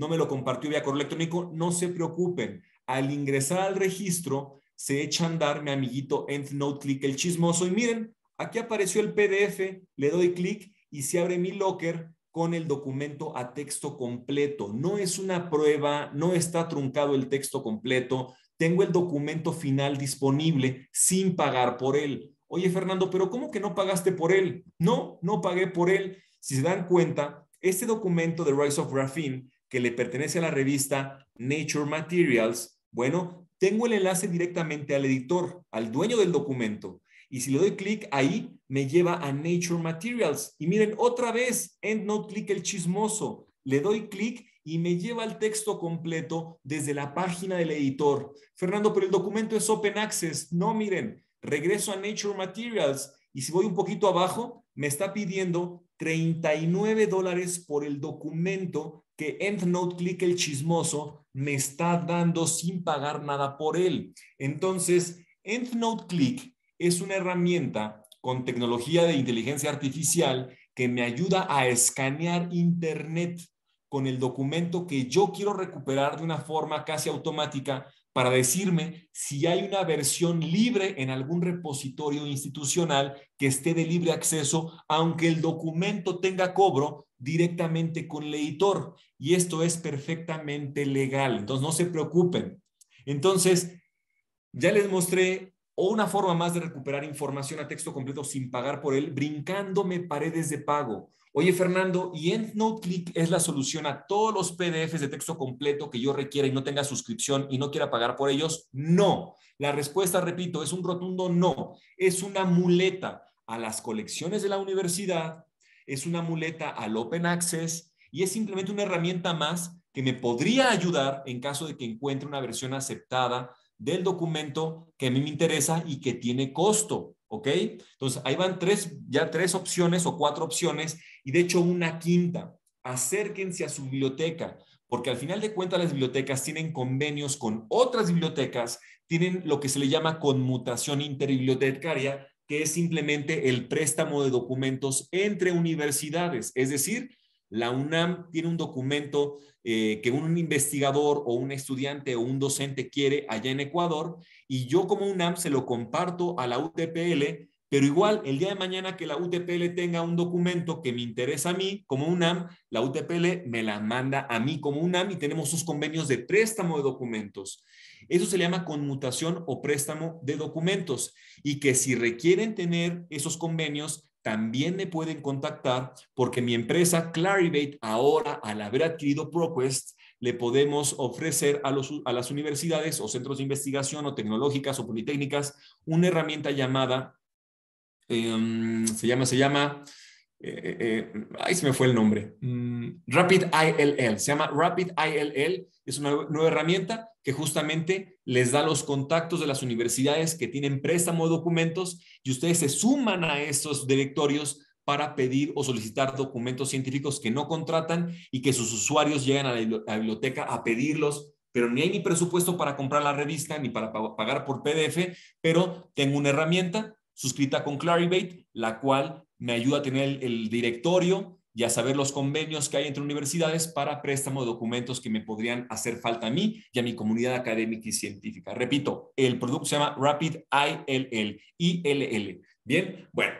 me lo compartió vía correo electrónico, no se preocupen. Al ingresar al registro, se echa a andar mi amiguito EndNote Click el chismoso y miren, aquí apareció el PDF, le doy clic y se abre mi locker con el documento a texto completo. No es una prueba, no está truncado el texto completo, tengo el documento final disponible sin pagar por él. Oye, Fernando, pero ¿cómo que no pagaste por él? No, no pagué por él. Si se dan cuenta, este documento de Rise of Graphene, que le pertenece a la revista Nature Materials, bueno, tengo el enlace directamente al editor, al dueño del documento. Y si le doy clic ahí, me lleva a Nature Materials. Y miren, otra vez, EndNote click el chismoso. Le doy clic y me lleva el texto completo desde la página del editor. Fernando, pero el documento es Open Access. No, miren, regreso a Nature Materials y si voy un poquito abajo, me está pidiendo 39 dólares por el documento que EndNote Click el chismoso me está dando sin pagar nada por él. Entonces, EndNote Click es una herramienta con tecnología de inteligencia artificial que me ayuda a escanear Internet con el documento que yo quiero recuperar de una forma casi automática para decirme si hay una versión libre en algún repositorio institucional que esté de libre acceso, aunque el documento tenga cobro directamente con el editor. Y esto es perfectamente legal, entonces no se preocupen. Entonces, ya les mostré una forma más de recuperar información a texto completo sin pagar por él, brincándome paredes de pago. Oye, Fernando, ¿y EndNote Click es la solución a todos los PDFs de texto completo que yo requiera y no tenga suscripción y no quiera pagar por ellos? No. La respuesta, repito, es un rotundo no. Es una muleta a las colecciones de la universidad, es una muleta al Open Access y es simplemente una herramienta más que me podría ayudar en caso de que encuentre una versión aceptada del documento que a mí me interesa y que tiene costo. ¿Ok? Entonces, ahí van tres, ya tres opciones o cuatro opciones y de hecho una quinta. Acérquense a su biblioteca, porque al final de cuentas las bibliotecas tienen convenios con otras bibliotecas, tienen lo que se le llama conmutación interbibliotecaria, que es simplemente el préstamo de documentos entre universidades. Es decir, la UNAM tiene un documento eh, que un investigador o un estudiante o un docente quiere allá en Ecuador y yo como UNAM se lo comparto a la UTPL, pero igual el día de mañana que la UTPL tenga un documento que me interesa a mí como UNAM, la UTPL me la manda a mí como UNAM y tenemos sus convenios de préstamo de documentos. Eso se llama conmutación o préstamo de documentos y que si requieren tener esos convenios, también me pueden contactar porque mi empresa Clarivate ahora, al haber adquirido ProQuest, le podemos ofrecer a, los, las universidades o centros de investigación o tecnológicas o politécnicas una herramienta llamada, em, se llama, se llama, eh, eh, eh, ahí se me fue el nombre, mm, Rapid ILL, se llama Rapid ILL, es una nueva herramienta que justamente les da los contactos de las universidades que tienen préstamo de documentos y ustedes se suman a esos directorios para pedir o solicitar documentos científicos que no contratan y que sus usuarios llegan a la biblioteca a pedirlos, pero ni hay ni presupuesto para comprar la revista ni para pagar por PDF, pero tengo una herramienta suscrita con Clarivate, la cual me ayuda a tener el directorio y a saber los convenios que hay entre universidades para préstamo de documentos que me podrían hacer falta a mí y a mi comunidad académica y científica. Repito, el producto se llama Rapid ILL, ILL. Bien, bueno,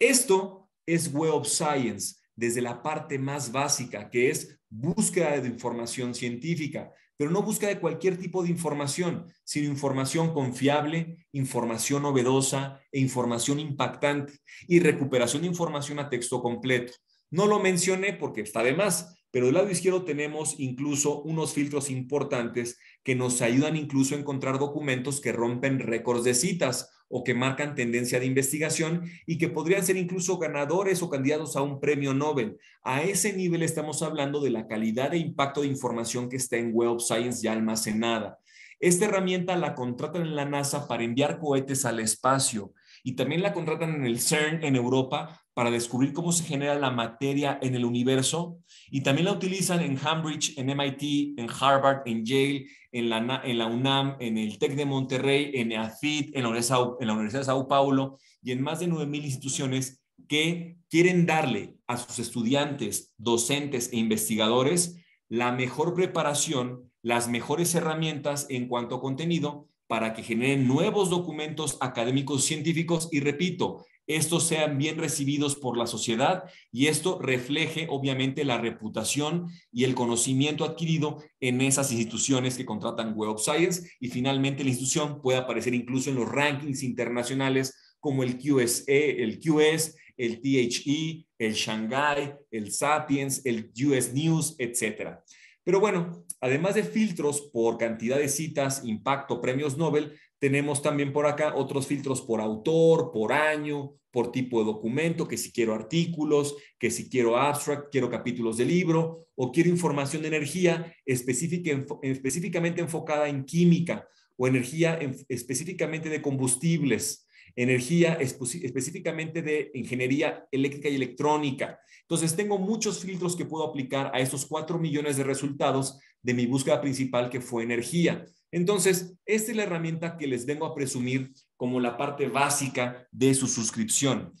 esto es Web of Science desde la parte más básica, que es búsqueda de información científica, pero no búsqueda de cualquier tipo de información, sino información confiable, información novedosa e información impactante y recuperación de información a texto completo. No lo mencioné porque está de más, pero del lado izquierdo tenemos incluso unos filtros importantes que nos ayudan incluso a encontrar documentos que rompen récords de citas o que marcan tendencia de investigación y que podrían ser incluso ganadores o candidatos a un premio Nobel. A ese nivel estamos hablando de la calidad e impacto de información que está en Web Science ya almacenada. Esta herramienta la contratan en la NASA para enviar cohetes al espacio y también la contratan en el CERN en Europa para descubrir cómo se genera la materia en el universo y también la utilizan en Cambridge, en MIT, en Harvard, en Yale, en la, UNAM, en el TEC de Monterrey, en AFIT, en la, en la Universidad de Sao Paulo y en más de 9.000 instituciones que quieren darle a sus estudiantes, docentes e investigadores la mejor preparación, las mejores herramientas en cuanto a contenido para que generen nuevos documentos académicos científicos. Y repito, estos sean bien recibidos por la sociedad y esto refleje obviamente la reputación y el conocimiento adquirido en esas instituciones que contratan Web of Science y finalmente la institución puede aparecer incluso en los rankings internacionales como el QSE, el QS, el THE, el Shanghai, el Sapiens, el US News, etcétera. Pero bueno, además de filtros por cantidad de citas, impacto, premios Nobel, tenemos también por acá otros filtros por autor, por año, por tipo de documento, que si quiero artículos, que si quiero abstract, quiero capítulos de libro o quiero información de energía específica, específicamente enfocada en química o energía específicamente de combustibles, energía específicamente de ingeniería eléctrica y electrónica. Entonces, tengo muchos filtros que puedo aplicar a estos cuatro millones de resultados de mi búsqueda principal que fue energía. Entonces, esta es la herramienta que les vengo a presumir como la parte básica de su suscripción.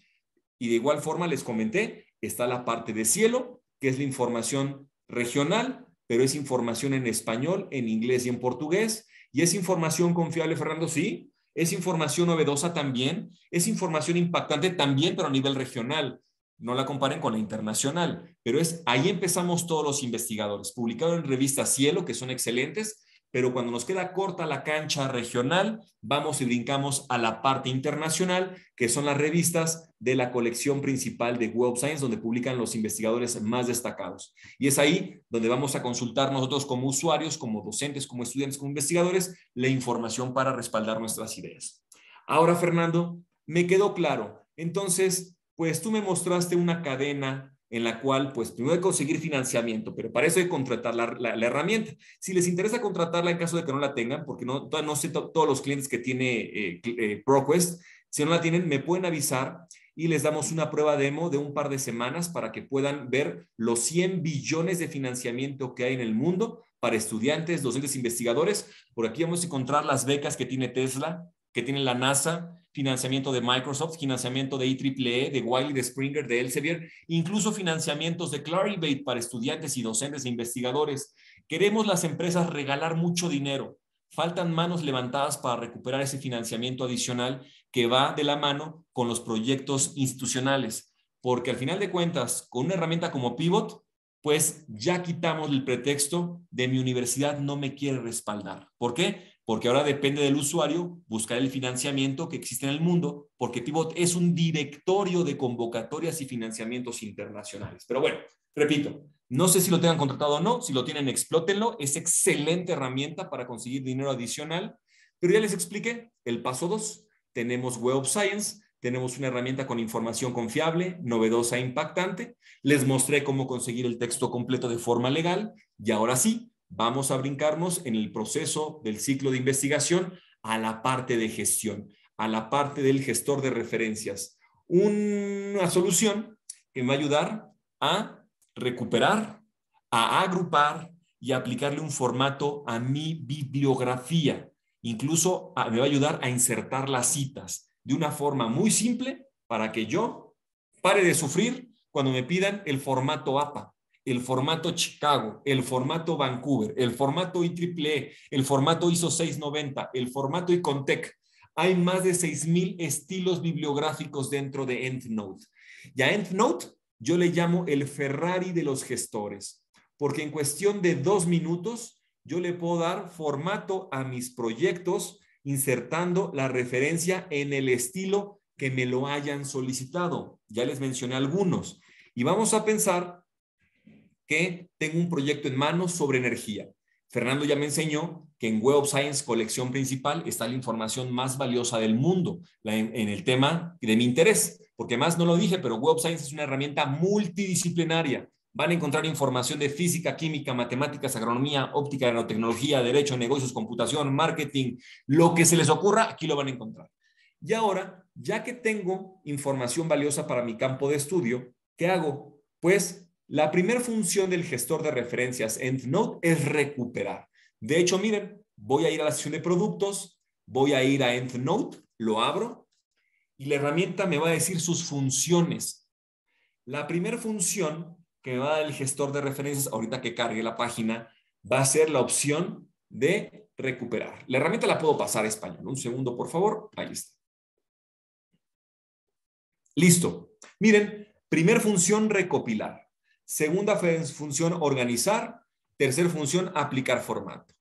Y de igual forma les comenté, está la parte de cielo, que es la información regional, pero es información en español, en inglés y en portugués. Y es información confiable, Fernando, sí. Es información novedosa también. Es información impactante también, pero a nivel regional. No la comparen con la internacional, pero es ahí empezamos todos los investigadores, publicado en revista Cielo, que son excelentes, pero cuando nos queda corta la cancha regional, vamos y brincamos a la parte internacional, que son las revistas de la colección principal de Web Science, donde publican los investigadores más destacados. Y es ahí donde vamos a consultar nosotros como usuarios, como docentes, como estudiantes, como investigadores, la información para respaldar nuestras ideas. Ahora, Fernando, me quedó claro. Entonces, pues tú me mostraste una cadena en la cual, pues, primero hay que conseguir financiamiento, pero para eso hay que contratar la, herramienta. Si les interesa contratarla en caso de que no la tengan, porque no, no sé todos los clientes que tiene eh, eh, ProQuest, si no la tienen, me pueden avisar y les damos una prueba demo de un par de semanas para que puedan ver los 100 billones de financiamiento que hay en el mundo para estudiantes, docentes, investigadores. Por aquí vamos a encontrar las becas que tiene Tesla, que tiene la NASA, financiamiento de Microsoft, financiamiento de IEEE, de Wiley, de Springer, de Elsevier, incluso financiamientos de Clarivate para estudiantes y docentes e investigadores. Queremos las empresas regalar mucho dinero. Faltan manos levantadas para recuperar ese financiamiento adicional que va de la mano con los proyectos institucionales, porque al final de cuentas, con una herramienta como Pivot, pues ya quitamos el pretexto de mi universidad no me quiere respaldar. ¿Por qué? Porque ahora depende del usuario buscar el financiamiento que existe en el mundo, porque Pivot es un directorio de convocatorias y financiamientos internacionales. Pero bueno, repito, no sé si lo tengan contratado o no, si lo tienen, explótenlo, es excelente herramienta para conseguir dinero adicional, pero ya les expliqué el paso 2. Tenemos Web of Science, tenemos una herramienta con información confiable, novedosa e impactante. Les mostré cómo conseguir el texto completo de forma legal y ahora sí, vamos a brincarnos en el proceso del ciclo de investigación a la parte de gestión, a la parte del gestor de referencias. Una solución que me va a ayudar a recuperar, a agrupar y aplicarle un formato a mi bibliografía. Incluso me va a ayudar a insertar las citas de una forma muy simple para que yo pare de sufrir cuando me pidan el formato APA el formato Chicago, el formato Vancouver, el formato IEEE, el formato ISO 690, el formato ICONTEC. Hay más de 6.000 estilos bibliográficos dentro de EndNote. Y a EndNote yo le llamo el Ferrari de los gestores, porque en cuestión de dos minutos yo le puedo dar formato a mis proyectos insertando la referencia en el estilo que me lo hayan solicitado. Ya les mencioné algunos. Y vamos a pensar que tengo un proyecto en manos sobre energía. Fernando ya me enseñó que en Web of Science, colección principal, está la información más valiosa del mundo en, en, el tema de mi interés. Porque más no lo dije, pero Web of Science es una herramienta multidisciplinaria. Van a encontrar información de física, química, matemáticas, agronomía, óptica, nanotecnología, derecho, negocios, computación, marketing, lo que se les ocurra, aquí lo van a encontrar. Y ahora, ya que tengo información valiosa para mi campo de estudio, ¿qué hago? Pues la primera función del gestor de referencias EndNote es recuperar. De hecho, miren, voy a ir a la sección de productos, voy a ir a EndNote, lo abro y la herramienta me va a decir sus funciones. La primera función que me va a dar el gestor de referencias, ahorita que cargue la página, va a ser la opción de recuperar. La herramienta la puedo pasar a español. Un segundo, por favor. Ahí está. Listo. Miren, primer función, recopilar. Segunda función, organizar. Tercer función, aplicar formato.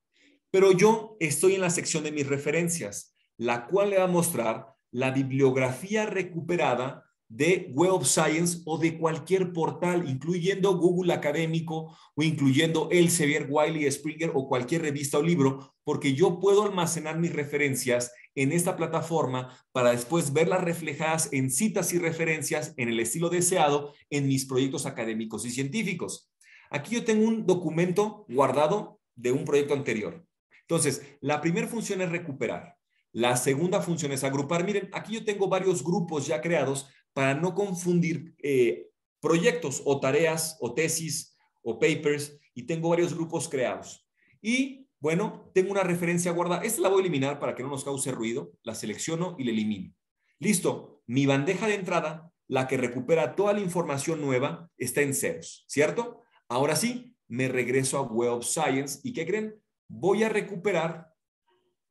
Pero yo estoy en la sección de mis referencias, la cual le va a mostrar la bibliografía recuperada de Web of Science o de cualquier portal, incluyendo Google Académico o incluyendo Elsevier, Wiley, Springer o cualquier revista o libro, porque yo puedo almacenar mis referencias en esta plataforma para después verlas reflejadas en citas y referencias en el estilo deseado en mis proyectos académicos y científicos. Aquí yo tengo un documento guardado de un proyecto anterior. Entonces, la primera función es recuperar. La segunda función es agrupar. Miren, aquí yo tengo varios grupos ya creados para no confundir eh, proyectos o tareas o tesis o papers y tengo varios grupos creados. Y bueno, tengo una referencia guardada. Esta la voy a eliminar para que no nos cause ruido. La selecciono y la elimino. Listo. Mi bandeja de entrada, la que recupera toda la información nueva, está en ceros, ¿cierto? Ahora sí, me regreso a Web of Science. ¿Y qué creen? Voy a recuperar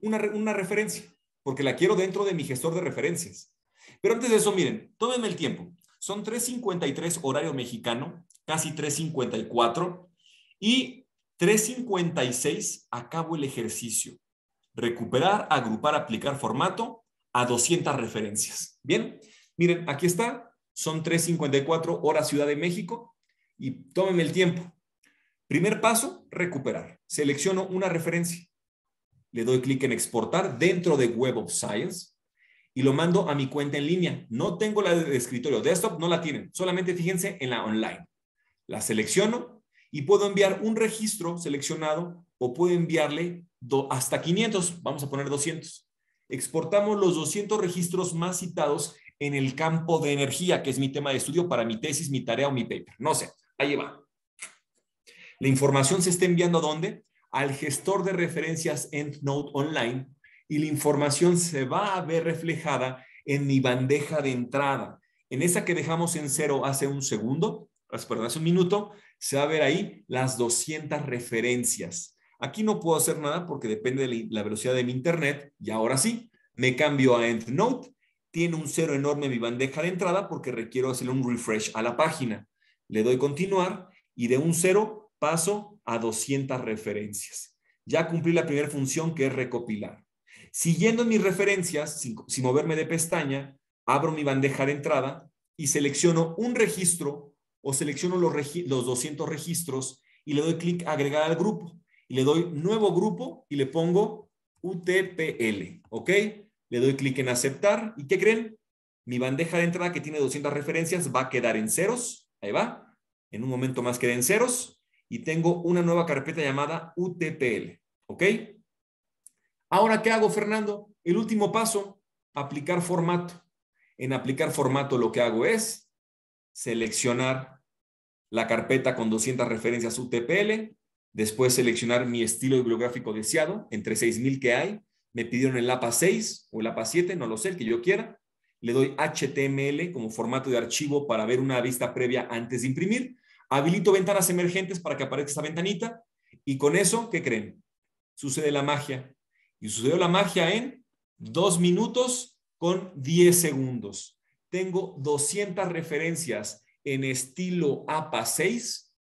una, una referencia, porque la quiero dentro de mi gestor de referencias. Pero antes de eso, miren, tómenme el tiempo. Son 3.53 horario mexicano, casi 3.54. Y 356, acabo el ejercicio. Recuperar, agrupar, aplicar formato a 200 referencias. Bien, miren, aquí está. Son 354 horas Ciudad de México y tómenme el tiempo. Primer paso, recuperar. Selecciono una referencia. Le doy clic en exportar dentro de Web of Science y lo mando a mi cuenta en línea. No tengo la de escritorio. Desktop no la tienen. Solamente fíjense en la online. La selecciono, y puedo enviar un registro seleccionado o puedo enviarle hasta 500, vamos a poner 200. Exportamos los 200 registros más citados en el campo de energía, que es mi tema de estudio para mi tesis, mi tarea o mi paper. No sé, ahí va. La información se está enviando a dónde? Al gestor de referencias EndNote Online y la información se va a ver reflejada en mi bandeja de entrada. En esa que dejamos en cero hace un segundo, perdón, hace un minuto, se va a ver ahí las 200 referencias. Aquí no puedo hacer nada porque depende de la velocidad de mi internet. Y ahora sí, me cambio a EndNote. Tiene un cero enorme mi bandeja de entrada porque requiero hacerle un refresh a la página. Le doy continuar y de un cero paso a 200 referencias. Ya cumplí la primera función que es recopilar. Siguiendo mis referencias, sin, sin moverme de pestaña, abro mi bandeja de entrada y selecciono un registro o selecciono los, los 200 registros y le doy clic agregar al grupo. Y le doy nuevo grupo y le pongo UTPL, ¿ok? Le doy clic en aceptar. ¿Y qué creen? Mi bandeja de entrada que tiene 200 referencias va a quedar en ceros. Ahí va. En un momento más queda en ceros. Y tengo una nueva carpeta llamada UTPL, ¿ok? Ahora, ¿qué hago, Fernando? El último paso, aplicar formato. En aplicar formato lo que hago es seleccionar la carpeta con 200 referencias UTPL, después seleccionar mi estilo bibliográfico deseado, entre 6000 que hay, me pidieron el APA 6 o el APA 7, no lo sé, el que yo quiera, le doy HTML como formato de archivo para ver una vista previa antes de imprimir, habilito ventanas emergentes para que aparezca esta ventanita y con eso, ¿qué creen? Sucede la magia. Y sucedió la magia en dos minutos con 10 segundos tengo 200 referencias en estilo APA 6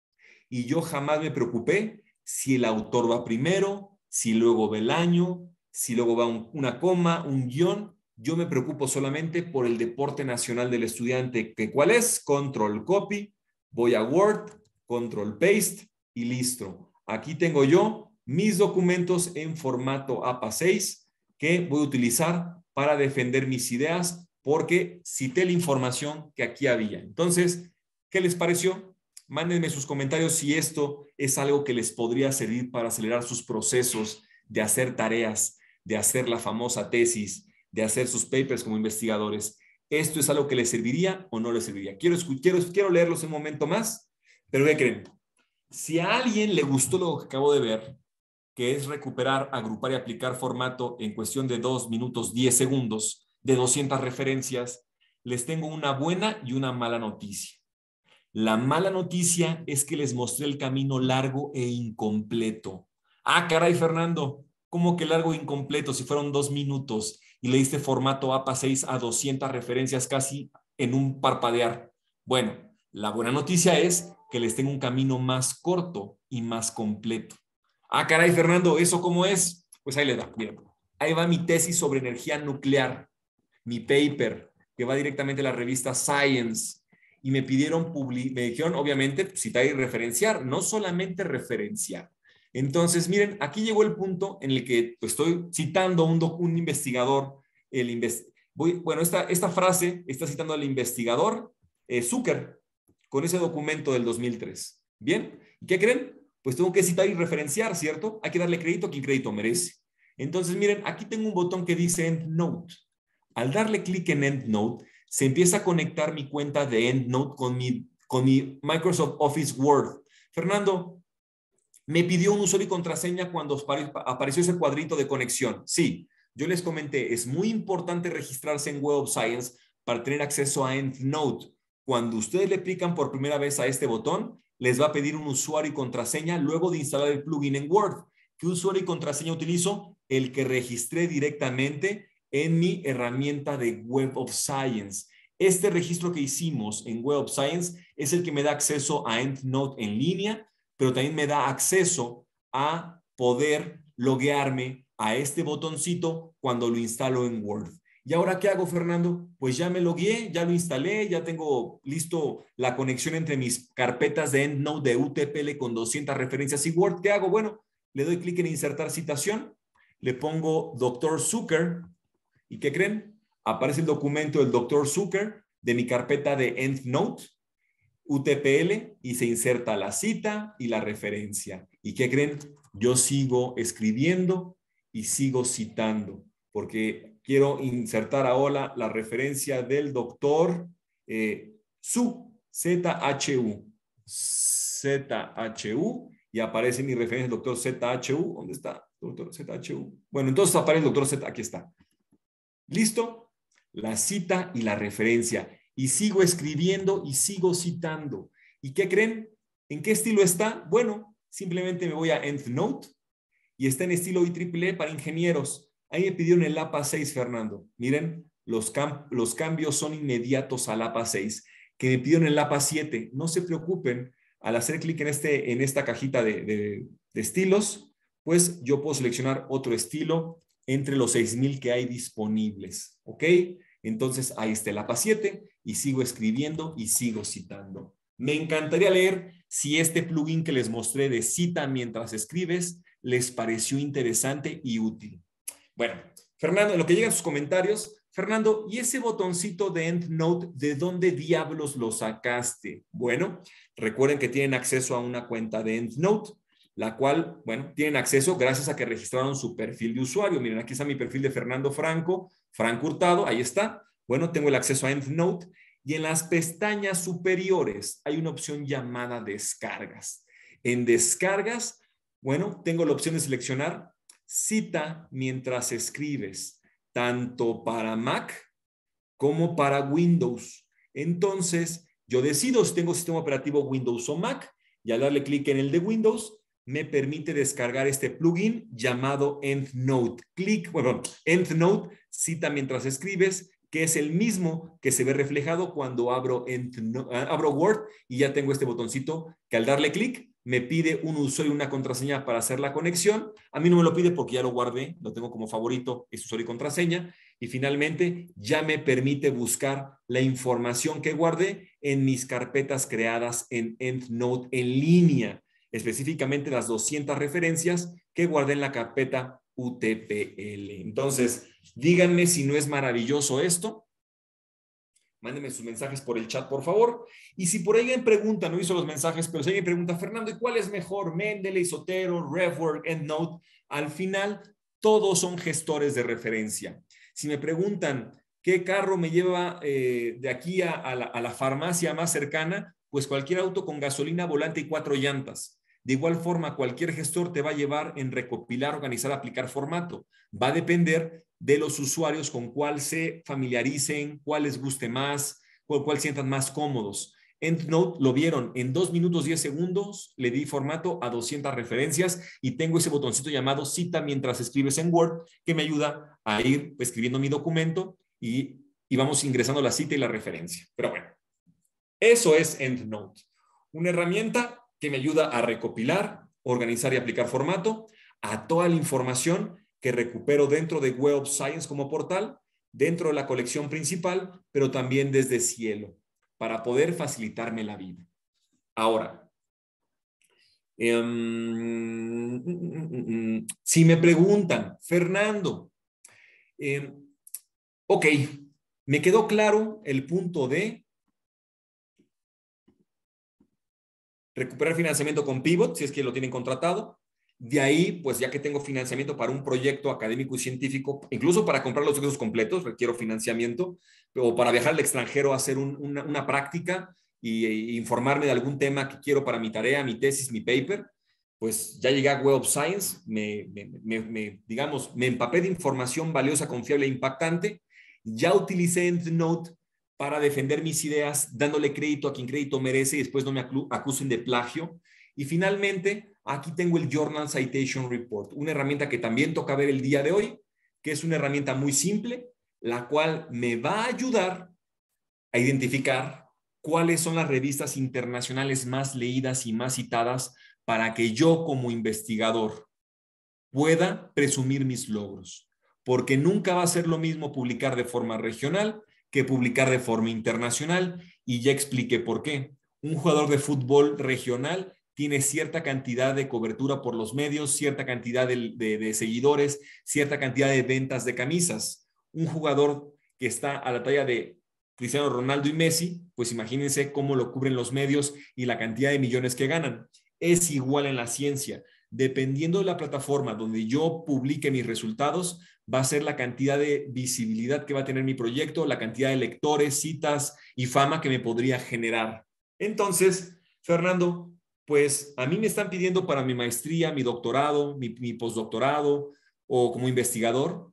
y yo jamás me preocupé si el autor va primero, si luego va el año, si luego va una coma, un guion. Yo me preocupo solamente por el deporte nacional del estudiante, que cuál es, control copy, voy a Word, control paste y listo. Aquí tengo yo mis documentos en formato APA 6 que voy a utilizar para defender mis ideas porque cité la información que aquí había. Entonces, ¿qué les pareció? Mándenme sus comentarios si esto es algo que les podría servir para acelerar sus procesos de hacer tareas, de hacer la famosa tesis, de hacer sus papers como investigadores. ¿Esto es algo que les serviría o no les serviría? Quiero, quiero, quiero leerlos un momento más, pero ¿qué creen? Si a alguien le gustó lo que acabo de ver, que es recuperar, agrupar y aplicar formato en cuestión de 2 minutos 10 segundos de 200 referencias, les tengo una buena y una mala noticia. La mala noticia es que les mostré el camino largo e incompleto. Ah, caray, Fernando, ¿cómo que largo e incompleto si fueron dos minutos y le diste formato APA 6 a 200 referencias casi en un parpadear? Bueno, la buena noticia es que les tengo un camino más corto y más completo. Ah, caray, Fernando, ¿eso cómo es? Pues ahí le da, miren. Ahí va mi tesis sobre energía nuclear, mi paper, que va directamente a la revista Science. Y me pidieron, me dijeron, obviamente, citar y referenciar, no solamente referenciar. Entonces, miren, aquí llegó el punto en el que pues, estoy citando a un, un investigador. El Voy, bueno, esta, esta frase está citando al investigador eh, Zucker con ese documento del 2003. ¿Bien? ¿Qué creen? Pues tengo que citar y referenciar, ¿cierto? Hay que darle crédito a quien crédito merece. Entonces, miren, aquí tengo un botón que dice EndNote. Al darle clic en EndNote, se empieza a conectar mi cuenta de EndNote con mi, con mi Microsoft Office Word. Fernando, me pidió un usuario y contraseña cuando apareció ese cuadrito de conexión. Sí, yo les comenté, es muy importante registrarse en Web of Science para tener acceso a EndNote. Cuando ustedes le pican por primera vez a este botón, les va a pedir un usuario y contraseña luego de instalar el plugin en Word. ¿Qué usuario y contraseña utilizo? El que registré directamente en mi herramienta de Web of Science. Este registro que hicimos en Web of Science es el que me da acceso a EndNote en línea, pero también me da acceso a poder loguearme a este botoncito cuando lo instalo en Word. ¿Y ahora qué hago, Fernando? Pues ya me logué, ya lo instalé, ya tengo listo la conexión entre mis carpetas de EndNote de UTPL con 200 referencias y Word. ¿Qué hago? Bueno, le doy clic en insertar citación, le pongo Dr. Zucker y ¿qué creen? Aparece el documento del Dr. Zucker de mi carpeta de EndNote, UTPL y se inserta la cita y la referencia. ¿Y qué creen? Yo sigo escribiendo y sigo citando porque quiero insertar ahora la referencia del doctor eh, Su, ZHU, ZHU, y aparece mi referencia del doctor ZHU. ¿Dónde está? Doctor ZHU. Bueno, entonces aparece el doctor Z, aquí está. ¿Listo? La cita y la referencia. Y sigo escribiendo y sigo citando. ¿Y qué creen? ¿En qué estilo está? Bueno, simplemente me voy a EndNote y está en estilo IEEE para ingenieros. Ahí me pidieron el APA 6, Fernando. Miren, los, cambios son inmediatos al APA 6. Que me pidieron el APA 7. No se preocupen, al hacer clic en, este, en esta cajita de, de, estilos, pues yo puedo seleccionar otro estilo entre los 6000 que hay disponibles. ¿Ok? Entonces ahí está el APA 7 y sigo escribiendo y sigo citando. Me encantaría leer si este plugin que les mostré de cita mientras escribes les pareció interesante y útil. Bueno, Fernando, en lo que llegan sus comentarios, Fernando, ¿y ese botoncito de EndNote, de dónde diablos lo sacaste? Bueno, recuerden que tienen acceso a una cuenta de EndNote, la cual, bueno, tienen acceso gracias a que registraron su perfil de usuario. Miren, aquí está mi perfil de Fernando Franco, Franco Hurtado, ahí está. Bueno, tengo el acceso a EndNote y en las pestañas superiores hay una opción llamada descargas. En descargas, bueno, tengo la opción de seleccionar cita mientras escribes, tanto para Mac como para Windows. Entonces, yo decido si tengo sistema operativo Windows o Mac y al darle clic en el de Windows, me permite descargar este plugin llamado EndNote. Clic, bueno, EndNote, cita mientras escribes, que es el mismo que se ve reflejado cuando abro, EndNote, abro Word y ya tengo este botoncito que al darle clic me pide un usuario y una contraseña para hacer la conexión. A mí no me lo pide porque ya lo guardé, lo tengo como favorito, es usuario y contraseña. Y finalmente, ya me permite buscar la información que guardé en mis carpetas creadas en EndNote en línea, específicamente las 200 referencias que guardé en la carpeta UTPL. Entonces, díganme si no es maravilloso esto. Mándenme sus mensajes por el chat, por favor. Y si por ahí alguien pregunta, no hizo los mensajes, pero si alguien pregunta, Fernando, ¿y cuál es mejor? Mendeley, Sotero, RevWork, EndNote. Al final, todos son gestores de referencia. Si me preguntan, ¿qué carro me lleva eh, de aquí a, la, a la farmacia más cercana? Pues cualquier auto con gasolina, volante y cuatro llantas. De igual forma, cualquier gestor te va a llevar en recopilar, organizar, aplicar formato. Va a depender de los usuarios con cuál se familiaricen, cuál les guste más, con cuál sientan más cómodos. EndNote lo vieron en 2 minutos 10 segundos, le di formato a 200 referencias y tengo ese botoncito llamado cita mientras escribes en Word que me ayuda a ir escribiendo mi documento y, y vamos ingresando la cita y la referencia. Pero bueno, eso es EndNote, una herramienta que me ayuda a recopilar, organizar y aplicar formato a toda la información que recupero dentro de Web of Science como portal, dentro de la colección principal, pero también desde Cielo, para poder facilitarme la vida. Ahora, em, si me preguntan, Fernando, em, ok, me quedó claro el punto de recuperar financiamiento con Pivot, si es que lo tienen contratado. De ahí, pues ya que tengo financiamiento para un proyecto académico y científico, incluso para comprar los cursos completos, requiero financiamiento, o para viajar al extranjero a hacer una, práctica e, informarme de algún tema que quiero para mi tarea, mi tesis, mi paper, pues ya llegué a Web of Science, me, me, digamos, me empapé de información valiosa, confiable e impactante. Ya utilicé EndNote para defender mis ideas, dándole crédito a quien crédito merece y después no me acusen de plagio. Y finalmente, aquí tengo el Journal Citation Report, una herramienta que también toca ver el día de hoy, que es una herramienta muy simple, la cual me va a ayudar a identificar cuáles son las revistas internacionales más leídas y más citadas para que yo como investigador pueda presumir mis logros. Porque nunca va a ser lo mismo publicar de forma regional que publicar de forma internacional y ya expliqué por qué. Un jugador de fútbol regional tiene cierta cantidad de cobertura por los medios, cierta cantidad de, seguidores, cierta cantidad de ventas de camisas. Un jugador que está a la talla de Cristiano Ronaldo y Messi, pues imagínense cómo lo cubren los medios y la cantidad de millones que ganan. Es igual en la ciencia. Dependiendo de la plataforma donde yo publique mis resultados, va a ser la cantidad de visibilidad que va a tener mi proyecto, la cantidad de lectores, citas y fama que me podría generar. Entonces, Fernando, pues a mí me están pidiendo para mi maestría, mi doctorado, mi, postdoctorado o como investigador,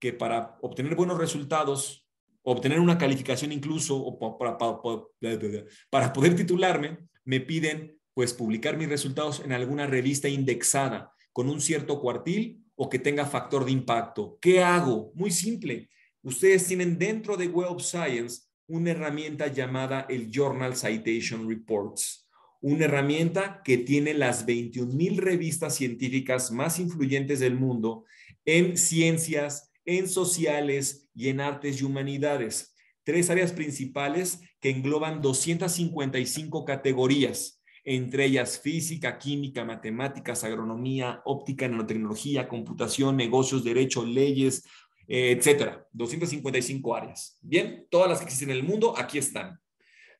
que para obtener buenos resultados, obtener una calificación incluso, para, para poder titularme, me piden pues publicar mis resultados en alguna revista indexada con un cierto cuartil o que tenga factor de impacto. ¿Qué hago? Muy simple. Ustedes tienen dentro de Web of Science una herramienta llamada el Journal Citation Reports, una herramienta que tiene las 21.000 revistas científicas más influyentes del mundo en ciencias, en sociales y en artes y humanidades. Tres áreas principales que engloban 255 categorías entre ellas física, química, matemáticas, agronomía, óptica, nanotecnología, computación, negocios, derecho, leyes, eh, etcétera. 255 áreas. Bien, todas las que existen en el mundo, aquí están.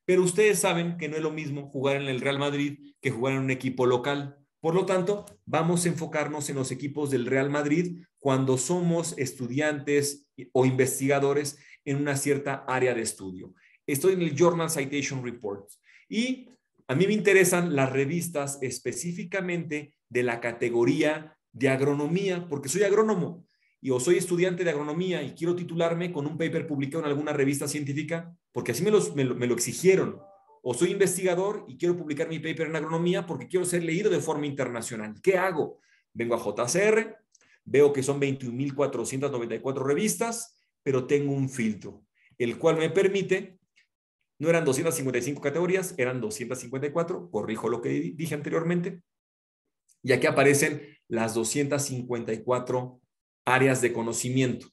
Pero ustedes saben que no es lo mismo jugar en el Real Madrid que jugar en un equipo local. Por lo tanto, vamos a enfocarnos en los equipos del Real Madrid cuando somos estudiantes o investigadores en una cierta área de estudio. Estoy en el Journal Citation Report y a mí me interesan las revistas específicamente de la categoría de agronomía, porque soy agrónomo o soy estudiante de agronomía y quiero titularme con un paper publicado en alguna revista científica, porque así me, me, lo, exigieron. O soy investigador y quiero publicar mi paper en agronomía porque quiero ser leído de forma internacional. ¿Qué hago? Vengo a JCR, veo que son 21.494 revistas, pero tengo un filtro, el cual me permite no eran 255 categorías, eran 254, corrijo lo que dije anteriormente. Y aquí aparecen las 254 áreas de conocimiento.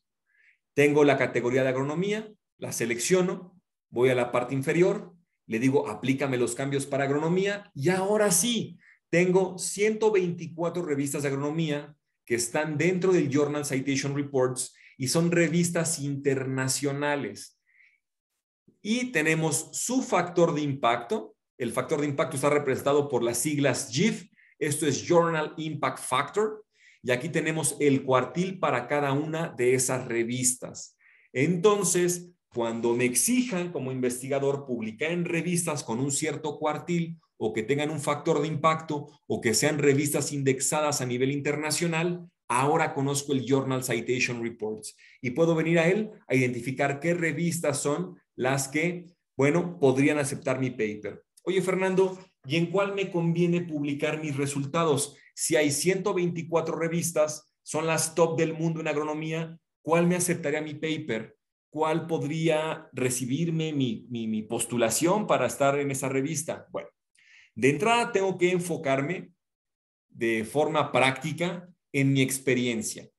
Tengo la categoría de agronomía, la selecciono, voy a la parte inferior, le digo, aplícame los cambios para agronomía y ahora sí, tengo 124 revistas de agronomía que están dentro del Journal Citation Reports y son revistas internacionales. Y tenemos su factor de impacto. El factor de impacto está representado por las siglas GIF. Esto es Journal Impact Factor. Y aquí tenemos el cuartil para cada una de esas revistas. Entonces, cuando me exijan como investigador publicar en revistas con un cierto cuartil o que tengan un factor de impacto o que sean revistas indexadas a nivel internacional, ahora conozco el Journal Citation Reports y puedo venir a él a identificar qué revistas son las que, bueno, podrían aceptar mi paper. Oye, Fernando, ¿y en cuál me conviene publicar mis resultados? Si hay 124 revistas, son las top del mundo en agronomía, ¿cuál me aceptaría mi paper? ¿Cuál podría recibirme mi, postulación para estar en esa revista? Bueno, de entrada tengo que enfocarme de forma práctica en mi experiencia.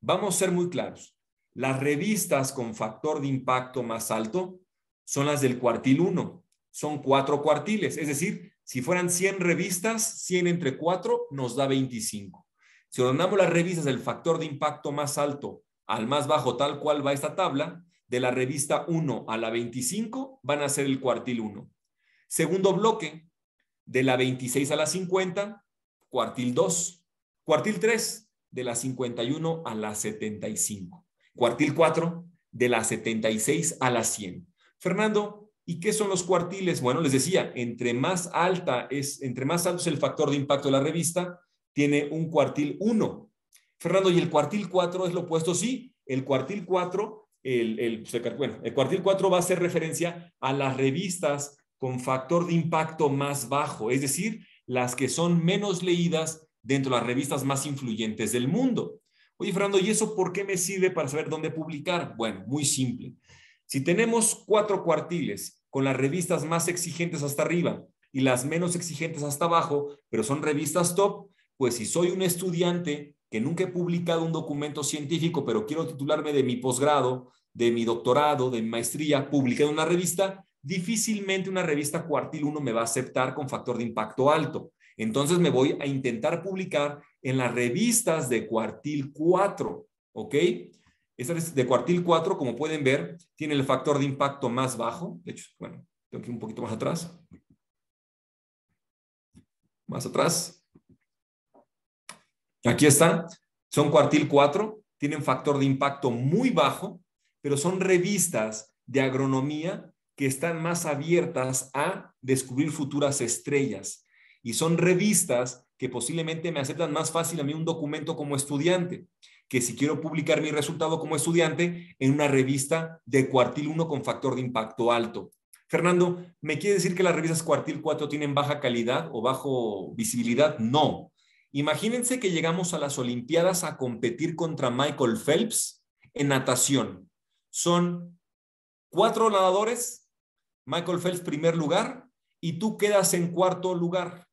Vamos a ser muy claros. Las revistas con factor de impacto más alto son las del cuartil 1. Son cuatro cuartiles. Es decir, si fueran 100 revistas, 100 entre 4 nos da 25. Si ordenamos las revistas del factor de impacto más alto al más bajo, tal cual va esta tabla, de la revista 1 a la 25 van a ser el cuartil 1. Segundo bloque, de la 26 a la 50, cuartil 2. Cuartil 3, de la 51 a la 75. Cuartil 4, de la 76 a la 100. Fernando, ¿y qué son los cuartiles? Bueno, les decía, entre más alta es, entre más alto es el factor de impacto de la revista, tiene un cuartil 1. Fernando, ¿y el cuartil 4 es lo opuesto? Sí, el cuartil 4, el, el, bueno, el cuartil 4 va a hacer referencia a las revistas con factor de impacto más bajo, es decir, las que son menos leídas dentro de las revistas más influyentes del mundo. Oye, Fernando, ¿y eso por qué me sirve para saber dónde publicar? Bueno, muy simple. Si tenemos cuatro cuartiles con las revistas más exigentes hasta arriba y las menos exigentes hasta abajo, pero son revistas top, pues si soy un estudiante que nunca he publicado un documento científico, pero quiero titularme de mi posgrado, de mi doctorado, de mi maestría, publicado en una revista, difícilmente una revista cuartil 1 me va a aceptar con factor de impacto alto. Entonces me voy a intentar publicar en las revistas de cuartil 4, ¿ok? Estas de cuartil 4, como pueden ver, tiene el factor de impacto más bajo. De hecho, bueno, tengo que ir un poquito más atrás. Más atrás. Aquí está. Son cuartil 4, tienen factor de impacto muy bajo, pero son revistas de agronomía que están más abiertas a descubrir futuras estrellas. Y son revistas que posiblemente me aceptan más fácil a mí un documento como estudiante, que si quiero publicar mi resultado como estudiante en una revista de cuartil 1 con factor de impacto alto. Fernando, ¿me quiere decir que las revistas cuartil 4 tienen baja calidad o bajo visibilidad? No. Imagínense que llegamos a las Olimpiadas a competir contra Michael Phelps en natación. Son cuatro nadadores Michael Phelps primer lugar y tú quedas en cuarto lugar.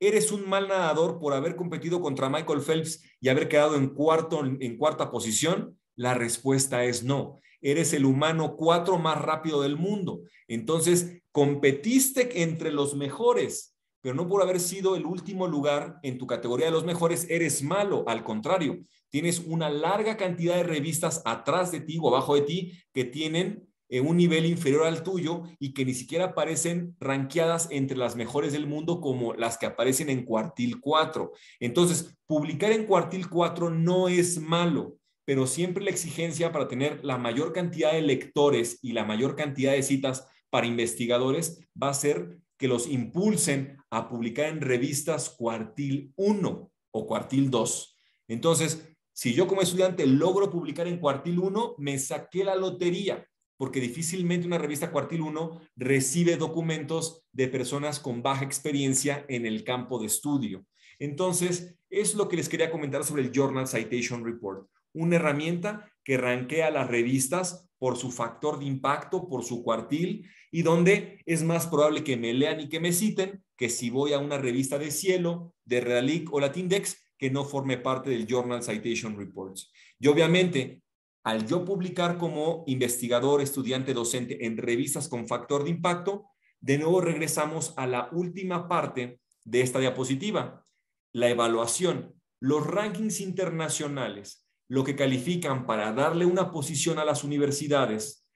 ¿Eres un mal nadador por haber competido contra Michael Phelps y haber quedado en, cuarto, en cuarta posición? La respuesta es no. Eres el humano cuatro más rápido del mundo. Entonces, competiste entre los mejores, pero no por haber sido el último lugar en tu categoría de los mejores, eres malo. Al contrario, tienes una larga cantidad de revistas atrás de ti o abajo de ti que tienen en un nivel inferior al tuyo y que ni siquiera aparecen ranqueadas entre las mejores del mundo como las que aparecen en cuartil 4. Entonces, publicar en cuartil 4 no es malo, pero siempre la exigencia para tener la mayor cantidad de lectores y la mayor cantidad de citas para investigadores va a ser que los impulsen a publicar en revistas cuartil 1 o cuartil 2. Entonces, si yo como estudiante logro publicar en cuartil 1, me saqué la lotería porque difícilmente una revista cuartil 1 recibe documentos de personas con baja experiencia en el campo de estudio. Entonces, es lo que les quería comentar sobre el Journal Citation Report, una herramienta que rankea las revistas por su factor de impacto, por su cuartil, y donde es más probable que me lean y que me citen que si voy a una revista de Cielo, de Realic o Latindex, que no forme parte del Journal Citation Reports. Y obviamente, al yo publicar como investigador, estudiante, docente en revistas con factor de impacto, de nuevo regresamos a la última parte de esta diapositiva, la evaluación. Los rankings internacionales, lo que califican para darle una posición a las universidades,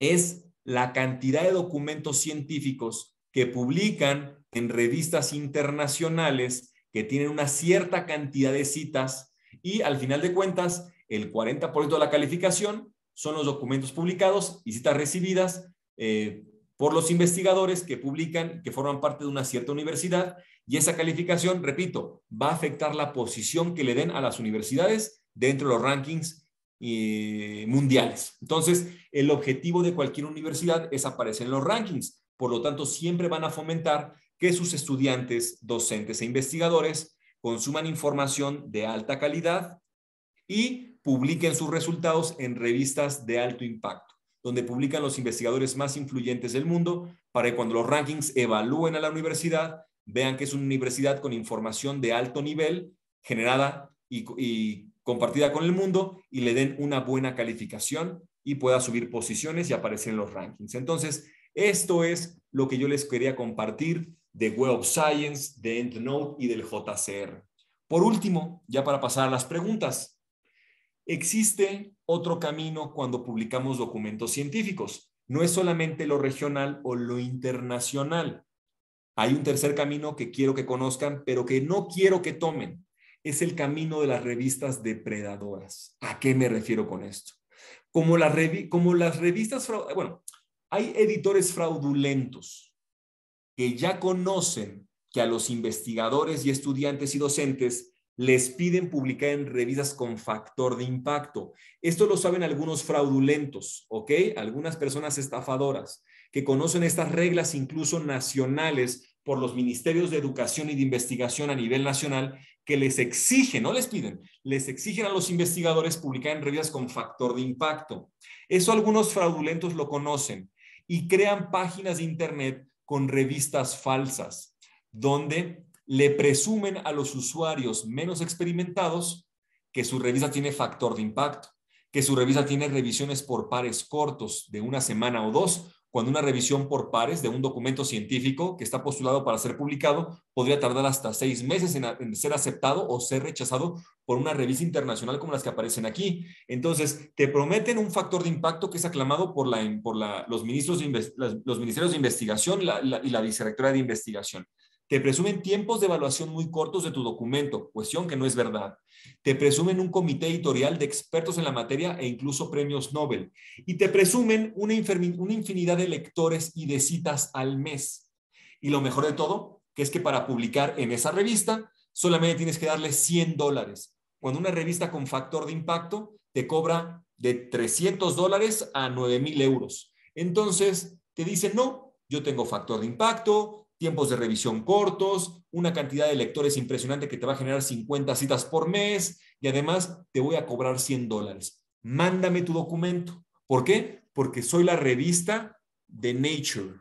es la cantidad de documentos científicos que publican en revistas internacionales que tienen una cierta cantidad de citas y al final de cuentas el 40% de la calificación son los documentos publicados y citas recibidas eh, por los investigadores que publican, que forman parte de una cierta universidad, y esa calificación, repito, va a afectar la posición que le den a las universidades dentro de los rankings eh, mundiales. Entonces, el objetivo de cualquier universidad es aparecer en los rankings. Por lo tanto, siempre van a fomentar que sus estudiantes, docentes e investigadores consuman información de alta calidad y publiquen sus resultados en revistas de alto impacto, donde publican los investigadores más influyentes del mundo para que cuando los rankings evalúen a la universidad, vean que es una universidad con información de alto nivel generada y, compartida con el mundo y le den una buena calificación y pueda subir posiciones y aparecer en los rankings. Entonces, esto es lo que yo les quería compartir de Web of Science, de EndNote y del JCR. Por último, ya para pasar a las preguntas, Existe otro camino cuando publicamos documentos científicos. No es solamente lo regional o lo internacional. Hay un tercer camino que quiero que conozcan, pero que no quiero que tomen. Es el camino de las revistas depredadoras. ¿A qué me refiero con esto? Como, como las revistas, bueno, hay editores fraudulentos que ya conocen que a los investigadores y estudiantes y docentes les piden publicar en revistas con factor de impacto. Esto lo saben algunos fraudulentos, ¿ok? Algunas personas estafadoras que conocen estas reglas incluso nacionales por los ministerios de educación y de investigación a nivel nacional que les exigen, no les piden, les exigen a los investigadores publicar en revistas con factor de impacto. Eso algunos fraudulentos lo conocen y crean páginas de internet con revistas falsas, donde le presumen a los usuarios menos experimentados que su revista tiene factor de impacto, que su revista tiene revisiones por pares cortos de una semana o dos, cuando una revisión por pares de un documento científico que está postulado para ser publicado podría tardar hasta seis meses en, ser aceptado o ser rechazado por una revista internacional como las que aparecen aquí. Entonces, te prometen un factor de impacto que es aclamado por, los, ministros los ministerios de investigación y la vicerrectora de investigación. Te presumen tiempos de evaluación muy cortos de tu documento, cuestión que no es verdad. Te presumen un comité editorial de expertos en la materia e incluso premios Nobel. Y te presumen una, infinidad de lectores y de citas al mes. Y lo mejor de todo, que es que para publicar en esa revista solamente tienes que darle 100 dólares. Cuando una revista con factor de impacto te cobra de 300 dólares a 9 mil euros. Entonces te dicen, no, yo tengo factor de impacto, tiempos de revisión cortos, una cantidad de lectores impresionante que te va a generar 50 citas por mes y además te voy a cobrar 100 dólares. Mándame tu documento. ¿Por qué? Porque soy la revista de Nature.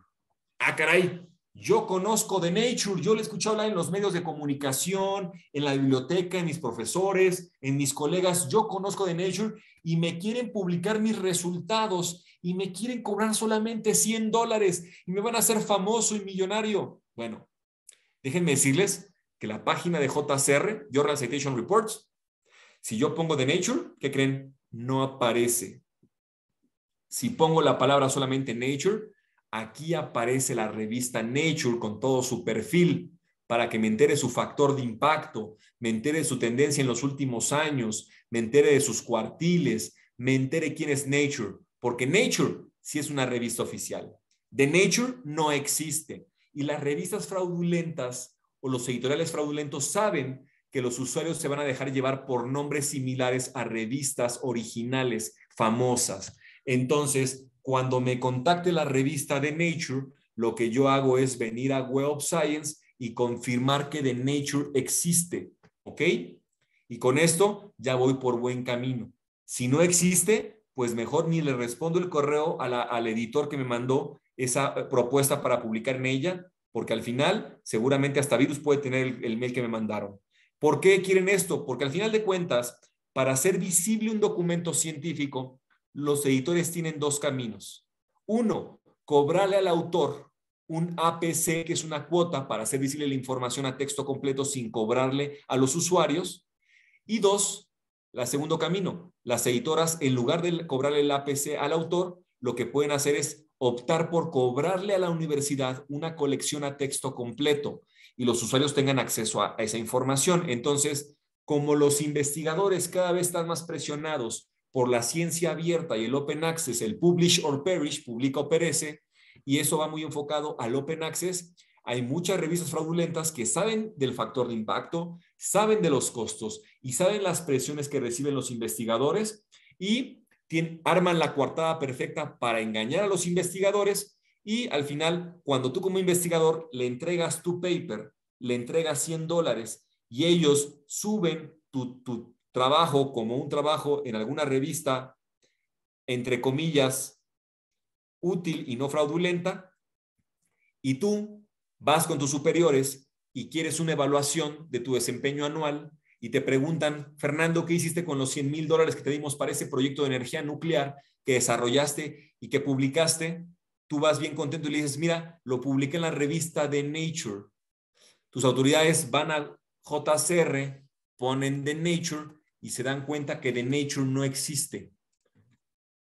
Ah, caray, yo conozco de Nature, yo le he escuchado hablar en los medios de comunicación, en la biblioteca, en mis profesores, en mis colegas, yo conozco de Nature y me quieren publicar mis resultados y me quieren cobrar solamente 100 dólares y me van a hacer famoso y millonario. Bueno, déjenme decirles que la página de JCR, Journal Citation Reports, si yo pongo The Nature, ¿qué creen? No aparece. Si pongo la palabra solamente Nature, aquí aparece la revista Nature con todo su perfil para que me entere su factor de impacto, me entere su tendencia en los últimos años, me entere de sus cuartiles, me entere quién es Nature porque Nature sí es una revista oficial. The Nature no existe. Y las revistas fraudulentas o los editoriales fraudulentos saben que los usuarios se van a dejar llevar por nombres similares a revistas originales, famosas. Entonces, cuando me contacte la revista de Nature, lo que yo hago es venir a Web of Science y confirmar que The Nature existe. ¿Ok? Y con esto ya voy por buen camino. Si no existe, pues mejor ni le respondo el correo al editor que me mandó esa eh, propuesta para publicar en ella, porque al final seguramente hasta virus puede tener el, el mail que me mandaron. ¿Por qué quieren esto? Porque al final de cuentas, para hacer visible un documento científico, los editores tienen dos caminos. Uno, cobrarle al autor un APC, que es una cuota para hacer visible la información a texto completo sin cobrarle a los usuarios. Y dos, la segundo camino, las editoras, en lugar de cobrarle el APC al autor, lo que pueden hacer es optar por cobrarle a la universidad una colección a texto completo y los usuarios tengan acceso a, esa información. Entonces, como los investigadores cada vez están más presionados por la ciencia abierta y el open access, el publish or perish, publica o perece, y eso va muy enfocado al open access, hay muchas revistas fraudulentas que saben del factor de impacto, saben de los costos y saben las presiones que reciben los investigadores y arman la coartada perfecta para engañar a los investigadores y al final, cuando tú como investigador le entregas tu paper, le entregas 100 dólares y ellos suben tu, tu trabajo como un trabajo en alguna revista, entre comillas, útil y no fraudulenta, y tú vas con tus superiores y quieres una evaluación de tu desempeño anual y te preguntan, Fernando, ¿qué hiciste con los 100 mil dólares que te dimos para ese proyecto de energía nuclear que desarrollaste y que publicaste? tú vas bien contento y le dices, mira, lo publiqué en la revista de Nature. Tus autoridades van a JCR, ponen de Nature y se dan cuenta que de Nature no existe.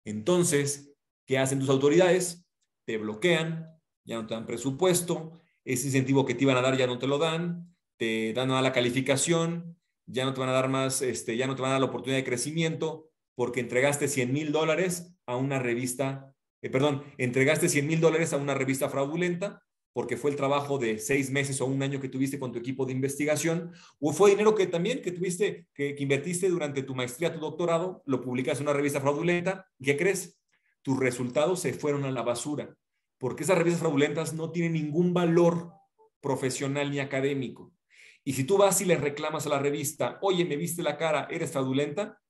Entonces, ¿qué hacen tus autoridades? Te bloquean, ya no te dan presupuesto, ese incentivo que te iban a dar ya no te lo dan, te dan a la calificación, ya no te van a dar más, este, ya no te van a dar la oportunidad de crecimiento porque entregaste 100 mil dólares a una revista eh, perdón, entregaste 100 mil dólares a una revista fraudulenta porque fue el trabajo de seis meses o un año que tuviste con tu equipo de investigación, o fue dinero que también que tuviste, que, invertiste durante tu maestría, tu doctorado, lo publicaste en una revista fraudulenta, ¿qué crees? Tus resultados se fueron a la basura, porque esas revistas fraudulentas no tienen ningún valor profesional ni académico. Y si tú vas y le reclamas a la revista, oye, me viste la cara, eres fraudulenta,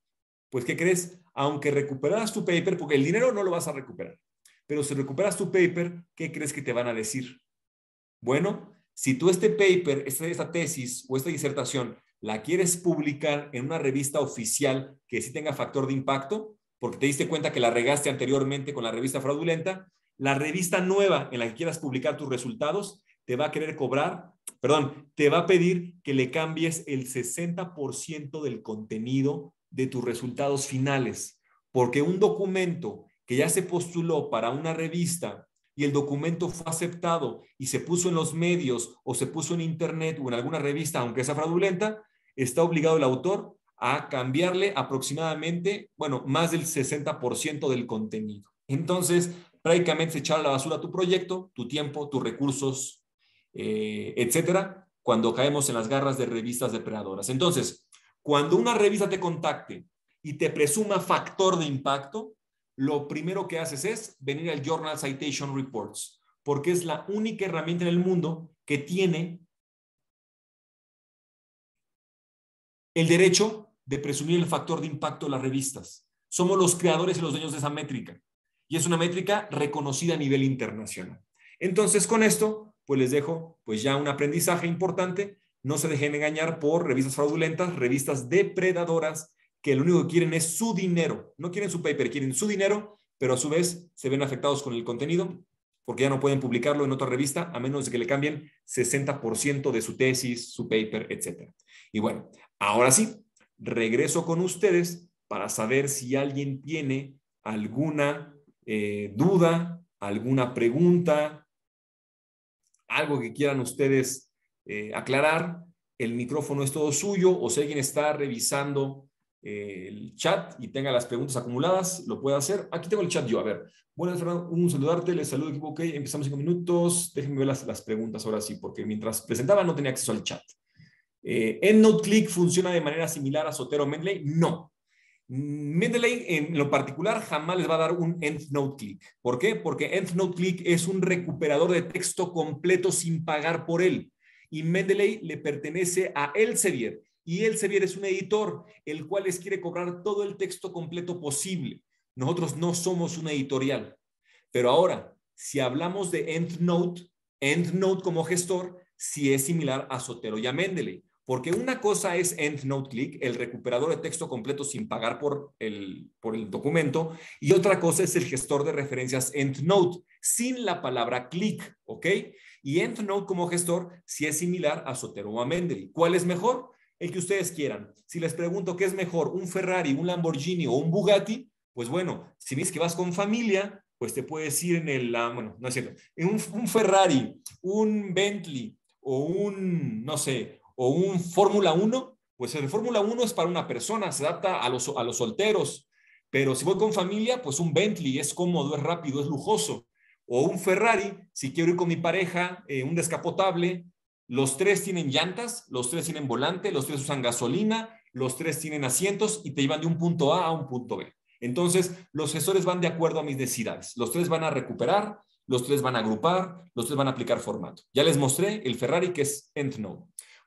pues ¿qué crees? Aunque recuperas tu paper, porque el dinero no lo vas a recuperar, pero si recuperas tu paper, ¿qué crees que te van a decir? Bueno, si tú este paper, esta, esta tesis o esta disertación la quieres publicar en una revista oficial que sí tenga factor de impacto, porque te diste cuenta que la regaste anteriormente con la revista fraudulenta, la revista nueva en la que quieras publicar tus resultados te va a querer cobrar, perdón, te va a pedir que le cambies el 60% del contenido de tus resultados finales, porque un documento que ya se postuló para una revista y el documento fue aceptado y se puso en los medios o se puso en internet o en alguna revista, aunque sea fraudulenta, está obligado el autor a cambiarle aproximadamente, bueno, más del 60% del contenido. Entonces, prácticamente se a la basura tu proyecto, tu tiempo, tus recursos, eh, etcétera, cuando caemos en las garras de revistas depredadoras. Entonces, cuando una revista te contacte y te presuma factor de impacto, lo primero que haces es venir al Journal Citation Reports, porque es la única herramienta en el mundo que tiene el derecho de presumir el factor de impacto de las revistas. Somos los creadores y los dueños de esa métrica. Y es una métrica reconocida a nivel internacional. Entonces, con esto, pues les dejo pues ya un aprendizaje importante no se dejen engañar por revistas fraudulentas, revistas depredadoras, que lo único que quieren es su dinero. No quieren su paper, quieren su dinero, pero a su vez se ven afectados con el contenido porque ya no pueden publicarlo en otra revista a menos de que le cambien 60% de su tesis, su paper, etc. Y bueno, ahora sí, regreso con ustedes para saber si alguien tiene alguna eh, duda, alguna pregunta, algo que quieran ustedes eh, aclarar, el micrófono es todo suyo o si alguien está revisando eh, el chat y tenga las preguntas acumuladas, lo puede hacer. Aquí tengo el chat yo. A ver, buenas, Fernando, un saludarte, les saludo equipo, ok, empezamos cinco minutos, déjenme ver las, las preguntas ahora sí, porque mientras presentaba no tenía acceso al chat. Eh, ¿EndNote Click funciona de manera similar a Sotero Mendeley? No. Mendeley en lo particular jamás les va a dar un EndNote Click. ¿Por qué? Porque EndNote Click es un recuperador de texto completo sin pagar por él y Mendeley le pertenece a Elsevier y Elsevier es un editor el cual les quiere cobrar todo el texto completo posible. Nosotros no somos una editorial. Pero ahora, si hablamos de EndNote, EndNote como gestor sí es similar a Sotero y a Mendeley. Porque una cosa es EndNote Click, el recuperador de texto completo sin pagar por el, por el documento, y otra cosa es el gestor de referencias EndNote, sin la palabra click, ¿ok? Y EndNote como gestor sí es similar a Sotero o a Mendeley. ¿Cuál es mejor? El que ustedes quieran. Si les pregunto qué es mejor, un Ferrari, un Lamborghini o un Bugatti, pues bueno, si ves que vas con familia, pues te puedes ir en el, ah, bueno, no es cierto, en un, un Ferrari, un Bentley o un, no sé, o un Fórmula 1, pues el Fórmula 1 es para una persona, se adapta a los, a los solteros, pero si voy con familia, pues un Bentley es cómodo, es rápido, es lujoso. O un Ferrari, si quiero ir con mi pareja, eh, un descapotable, los tres tienen llantas, los tres tienen volante, los tres usan gasolina, los tres tienen asientos y te llevan de un punto A a un punto B. Entonces, los gestores van de acuerdo a mis necesidades. Los tres van a recuperar, los tres van a agrupar, los tres van a aplicar formato. Ya les mostré el Ferrari que es EndNote.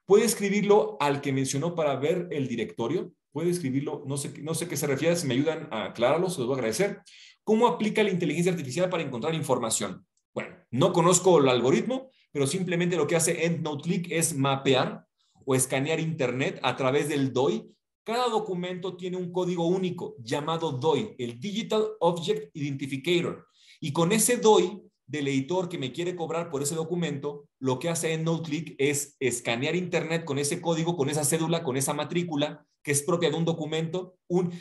Puede escribirlo al que mencionó para ver el directorio. Puede escribirlo, no sé, no sé qué se refiere, si me ayudan a aclararlo, se los voy a agradecer. ¿Cómo aplica la inteligencia artificial para encontrar información? Bueno, no conozco el algoritmo, pero simplemente lo que hace EndNote Click es mapear o escanear Internet a través del DOI. Cada documento tiene un código único llamado DOI, el Digital Object Identificator. Y con ese DOI del editor que me quiere cobrar por ese documento, lo que hace en NoteClick es escanear Internet con ese código, con esa cédula, con esa matrícula que es propia de un documento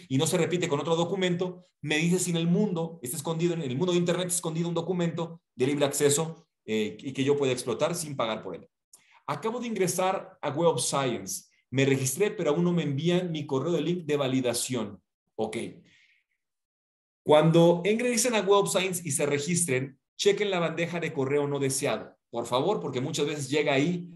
y no se repite con otro documento, me dice si en el mundo, está escondido, en el mundo de Internet escondido un documento de libre acceso eh, y que yo pueda explotar sin pagar por él. Acabo de ingresar a Web of Science. Me registré, pero aún no me envían mi correo de link de validación. Ok. Cuando ingresen a Web of Science y se registren, chequen la bandeja de correo no deseado, por favor, porque muchas veces llega ahí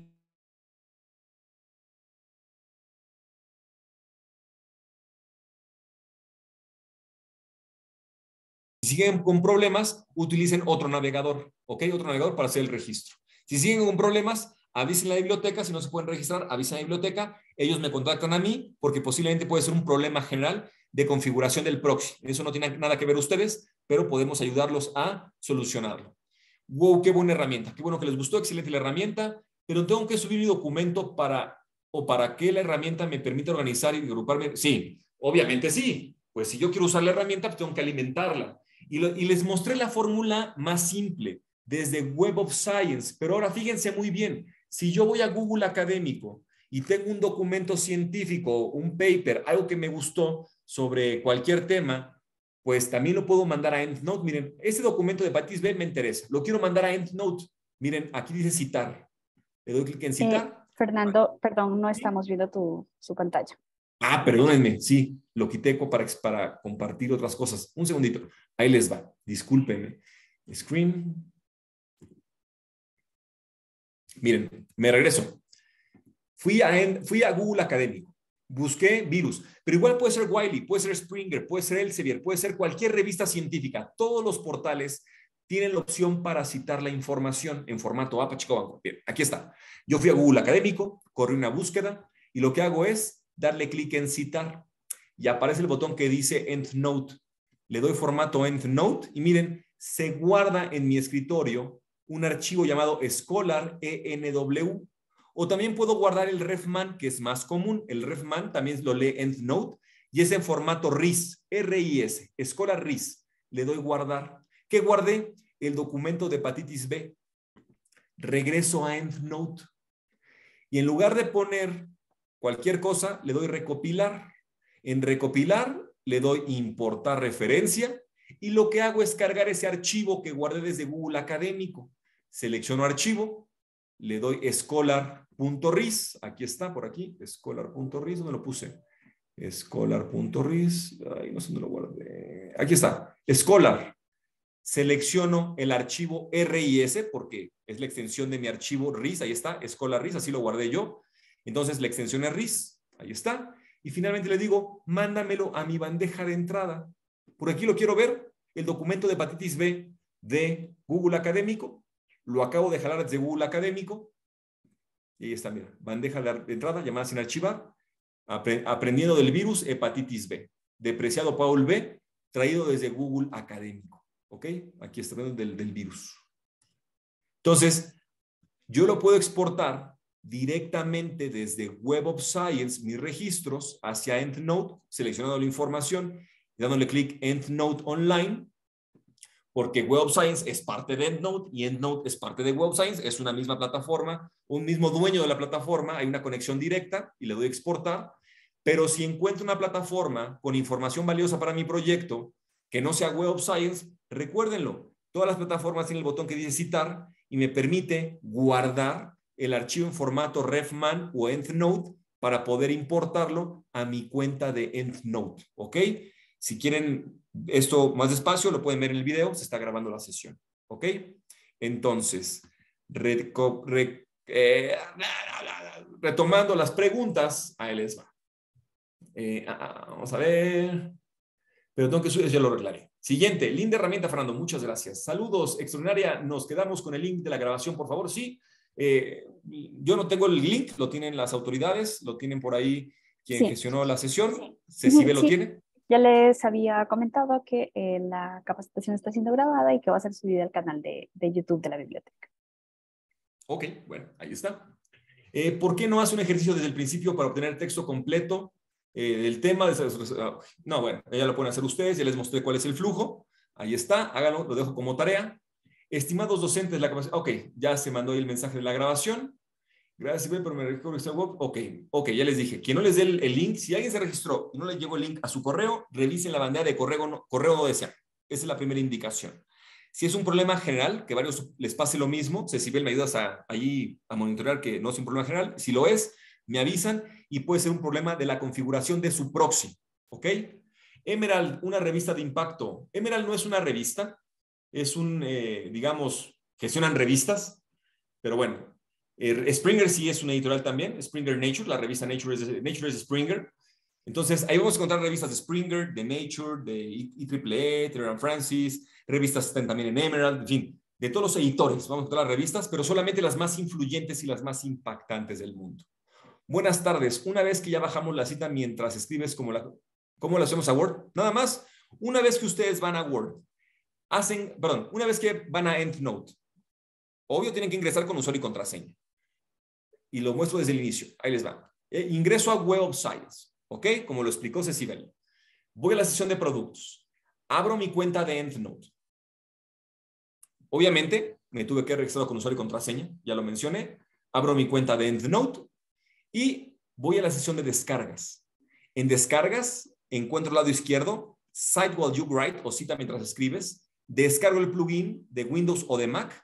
Si siguen con problemas, utilicen otro navegador, ¿ok? Otro navegador para hacer el registro. Si siguen con problemas, avisen la biblioteca, si no se pueden registrar, avisen a la biblioteca, ellos me contactan a mí porque posiblemente puede ser un problema general de configuración del proxy. Eso no tiene nada que ver ustedes, pero podemos ayudarlos a solucionarlo. Wow, qué buena herramienta, qué bueno que les gustó, excelente la herramienta, pero tengo que subir mi documento para o para que la herramienta me permita organizar y agruparme. Sí, obviamente sí. Pues si yo quiero usar la herramienta, pues tengo que alimentarla. Y, y les mostré la fórmula más simple desde Web of Science, pero ahora fíjense muy bien, si yo voy a Google Académico y tengo un documento científico, un paper, algo que me gustó sobre cualquier tema, pues también lo puedo mandar a EndNote. Miren, este documento de Batis B me interesa. Lo quiero mandar a EndNote. Miren, aquí dice citar. Le doy clic en citar. Eh, Fernando, perdón, no estamos viendo tu, su pantalla. Ah, perdónenme, sí, lo quité para, para compartir otras cosas. Un segundito, ahí les va, discúlpenme. Screen. Miren, me regreso. Fui a, fui a Google Académico busqué virus, pero igual puede ser Wiley, puede ser Springer, puede ser Elsevier, puede ser cualquier revista científica. Todos los portales tienen la opción para citar la información en formato APA, chico, Bien, aquí está. Yo fui a Google Académico, corrí una búsqueda y lo que hago es darle clic en citar y aparece el botón que dice EndNote. Le doy formato EndNote y miren, se guarda en mi escritorio un archivo llamado Scholar ENW o también puedo guardar el refman, que es más común. El refman también lo lee EndNote y es en formato RIS, R-I-S, Escola RIS. Le doy guardar. ¿Qué guardé? El documento de hepatitis B. Regreso a EndNote. Y en lugar de poner cualquier cosa, le doy recopilar. En recopilar, le doy importar referencia y lo que hago es cargar ese archivo que guardé desde Google Académico. Selecciono archivo, le doy scholar.ris, aquí está, por aquí, scholar.ris, ¿dónde lo puse? Scholar.ris, ay, no sé dónde lo guardé. Aquí está, Scholar. Selecciono el archivo RIS porque es la extensión de mi archivo RIS, ahí está, Scholar RIS, así lo guardé yo. Entonces la extensión es RIS, ahí está. Y finalmente le digo, mándamelo a mi bandeja de entrada. Por aquí lo quiero ver, el documento de hepatitis B de Google Académico lo acabo de jalar desde Google Académico. Y ahí está, mira, bandeja de entrada llamada sin archivar. aprendiendo del virus hepatitis B. Depreciado Paul B, traído desde Google Académico. ¿Ok? Aquí está del, del virus. Entonces, yo lo puedo exportar directamente desde Web of Science mis registros hacia EndNote, seleccionando la información dándole clic EndNote Online, porque Web Science es parte de EndNote y EndNote es parte de Web Science, es una misma plataforma, un mismo dueño de la plataforma, hay una conexión directa y le doy exportar, pero si encuentro una plataforma con información valiosa para mi proyecto que no sea Web Science, recuérdenlo, todas las plataformas tienen el botón que dice citar y me permite guardar el archivo en formato RefMan o EndNote para poder importarlo a mi cuenta de EndNote, ¿ok? Si quieren esto más despacio, lo pueden ver en el video, se está grabando la sesión, ¿ok? Entonces, eh, retomando las preguntas, ahí les va. Eh, ah, ah, vamos a ver. Pero tengo que subir, ya lo arreglaré. Siguiente, link de herramienta, Fernando. Muchas gracias. Saludos, extraordinaria. Nos quedamos con el link de la grabación, por favor. Sí, eh, yo no tengo el link, lo tienen las autoridades, lo tienen por ahí quien gestionó la sesión. Sí. lo tiene. Ya les había comentado que eh, la capacitación está siendo grabada y que va a ser subida al canal de, de YouTube de la biblioteca. Ok, bueno, ahí está. Eh, ¿Por qué no hace un ejercicio desde el principio para obtener texto completo del tema? De, no, bueno, ya lo pueden hacer ustedes, ya les mostré cuál es el flujo. Ahí está, háganlo, lo dejo como tarea. Estimados docentes, la capacidad. Ok, ya se mandó ahí el mensaje de la grabación. Gracias, pero me registró web. Ok, ok, ya les dije. Quien no les dé el, link, si alguien se registró y no le llegó el link a su correo, revisen la bandera de correo no, correo no deseado. Esa es la primera indicación. Si es un problema general, que varios les pase lo mismo, Cecibel, me ayudas a, allí a monitorear que no es un problema general. Si lo es, me avisan y puede ser un problema de la configuración de su proxy. ¿Ok? Emerald, una revista de impacto. Emerald no es una revista, es un, eh, digamos, gestionan revistas, pero bueno, eh, Springer sí es una editorial también, Springer Nature, la revista Nature es, Nature es Springer. Entonces, ahí vamos a encontrar revistas de Springer, de Nature, de IEEE, Terran Francis, revistas están también en Emerald, en fin, de todos los editores, vamos a encontrar las revistas, pero solamente las más influyentes y las más impactantes del mundo. Buenas tardes. Una vez que ya bajamos la cita mientras escribes la, ¿cómo lo hacemos a Word? Nada más, una vez que ustedes van a Word hacen, perdón, una vez que van a EndNote, obvio tienen que ingresar con usuario y contraseña. Y lo muestro desde el inicio. Ahí les va. Eh, ingreso a Web of Science, ¿ok? Como lo explicó Cecibel. Voy a la sesión de productos. Abro mi cuenta de EndNote. Obviamente, me tuve que registrar con usuario y contraseña, ya lo mencioné. Abro mi cuenta de EndNote y voy a la sesión de descargas. En descargas, encuentro al lado izquierdo, Cite while you write o cita mientras escribes descargo el plugin de Windows o de Mac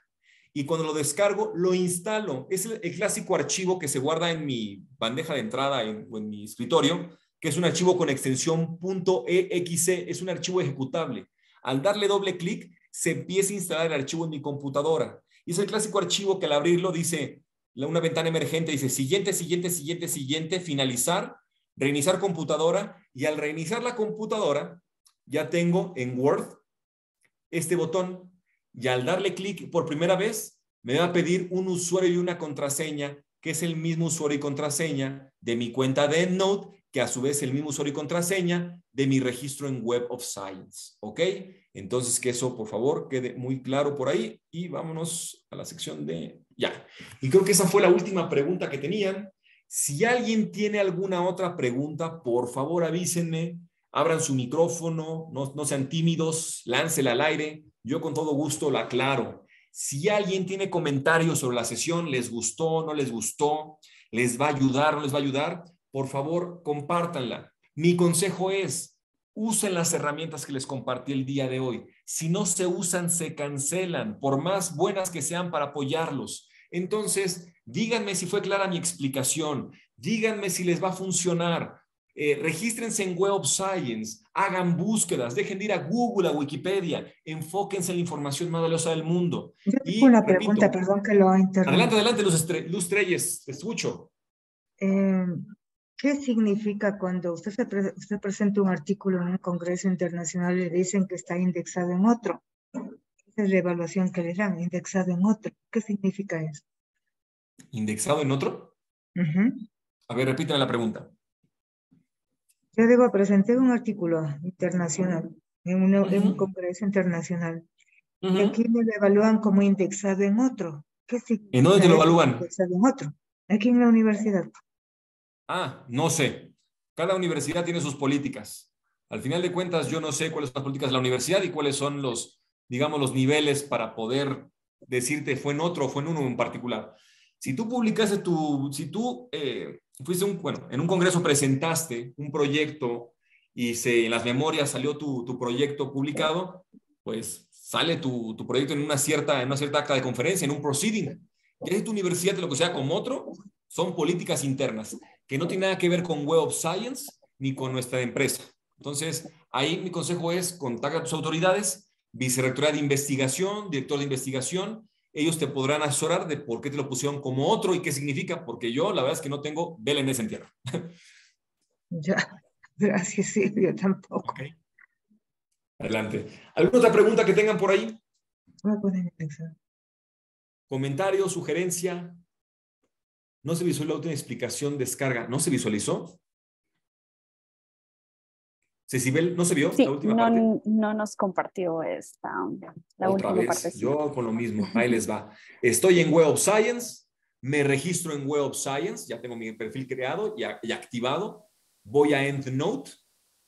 y cuando lo descargo, lo instalo. Es el, clásico archivo que se guarda en mi bandeja de entrada en, o en mi escritorio, que es un archivo con extensión .exe, es un archivo ejecutable. Al darle doble clic, se empieza a instalar el archivo en mi computadora. Y es el clásico archivo que al abrirlo dice, una ventana emergente dice siguiente, siguiente, siguiente, siguiente, finalizar, reiniciar computadora y al reiniciar la computadora ya tengo en Word este botón y al darle clic por primera vez me va a pedir un usuario y una contraseña que es el mismo usuario y contraseña de mi cuenta de EndNote, que a su vez es el mismo usuario y contraseña de mi registro en Web of Science. ¿Ok? Entonces, que eso, por favor, quede muy claro por ahí y vámonos a la sección de ya. Y creo que esa fue la última pregunta que tenían. Si alguien tiene alguna otra pregunta, por favor avísenme abran su micrófono, no, sean tímidos, láncela al aire. Yo con todo gusto la aclaro. Si alguien tiene comentarios sobre la sesión, les gustó, no les gustó, les va a ayudar, no les va a ayudar, por favor, compártanla. Mi consejo es, usen las herramientas que les compartí el día de hoy. Si no se usan, se cancelan, por más buenas que sean para apoyarlos. Entonces, díganme si fue clara mi explicación, díganme si les va a funcionar. Eh, regístrense en Web of Science, hagan búsquedas, dejen de ir a Google, a Wikipedia, enfóquense en la información más valiosa del mundo. Yo tengo una pregunta, perdón que lo interrumpa. Adelante, adelante, Luz, Treyes, te escucho. Eh, ¿Qué significa cuando usted, usted presenta un artículo en un congreso internacional y le dicen que está indexado en otro? Esa es la evaluación que le dan, indexado en otro. ¿Qué significa eso? ¿Indexado en otro? A ver, repítame la pregunta. Yo digo, presenté un artículo internacional en, un congreso internacional. Y aquí me lo evalúan como indexado en otro. ¿Qué ¿En dónde te lo evalúan? Indexado en otro. Aquí en la universidad. Ah, no sé. Cada universidad tiene sus políticas. Al final de cuentas, yo no sé cuáles son las políticas de la universidad y cuáles son los, digamos, los niveles para poder decirte fue en otro o fue en uno en particular. Si tú publicaste tu, si tú eh, fuiste un, bueno, en un congreso presentaste un proyecto y se, en las memorias salió tu, tu proyecto publicado, pues sale tu, tu, proyecto en una, cierta, en una cierta acta de conferencia, en un proceeding. Ya es tu universidad, lo que sea, como otro, son políticas internas que no tienen nada que ver con Web of Science ni con nuestra empresa. Entonces, ahí mi consejo es contacta a tus autoridades, vicerrectoría de investigación, director de investigación, ellos te podrán asesorar de por qué te lo pusieron como otro y qué significa, porque yo la verdad es que no tengo vela en entierro. *laughs* Ya, gracias Silvio, tampoco. Adelante. ¿Alguna otra pregunta que tengan por ahí? Comentario, sugerencia. No se visualizó la última explicación, descarga. ¿No se visualizó? Cecibel, ¿no se vio la última no, parte? No nos compartió esta, la última parte. Yo con lo mismo, ahí les va. Estoy en Web of Science, me registro en Web of Science, ya tengo mi perfil creado y, y activado. Voy a EndNote,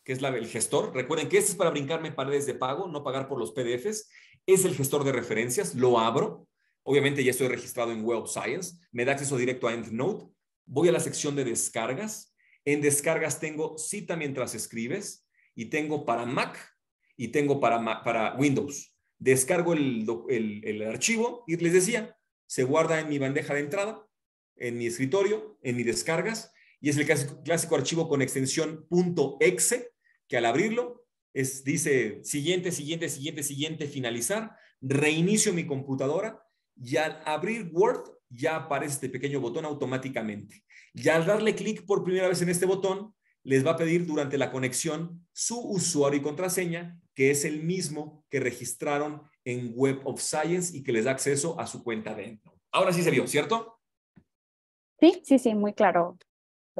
que es la, el gestor. Recuerden que este es para brincarme paredes de pago, no pagar por los PDFs. Es el gestor de referencias, lo abro. Obviamente ya estoy registrado en Web of Science, me da acceso directo a EndNote. Voy a la sección de descargas. En descargas tengo cita mientras escribes y tengo para Mac y tengo para, para Windows. Descargo el, el, archivo y les decía, se guarda en mi bandeja de entrada, en mi escritorio, en mis descargas, y es el clásico, archivo con extensión .exe, que al abrirlo es, dice siguiente, siguiente, siguiente, siguiente, finalizar, reinicio mi computadora y al abrir Word ya aparece este pequeño botón automáticamente. Y al darle clic por primera vez en este botón, les va a pedir durante la conexión su usuario y contraseña, que es el mismo que registraron en Web of Science y que les da acceso a su cuenta de Ahora sí se vio, ¿cierto? Sí, sí, sí, muy claro.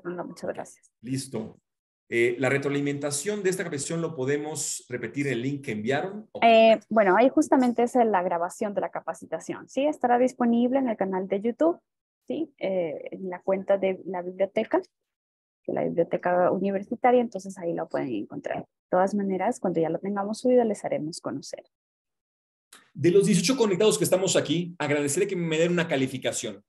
muchas gracias. Listo. Eh, la retroalimentación de esta capacitación lo podemos repetir el link que enviaron. Eh, bueno, ahí justamente es la grabación de la capacitación. Sí, estará disponible en el canal de YouTube, sí, eh, en la cuenta de la biblioteca la biblioteca universitaria, entonces ahí lo pueden encontrar. De todas maneras, cuando ya lo tengamos subido, les haremos conocer. De los 18 conectados que estamos aquí, agradeceré que me den una calificación,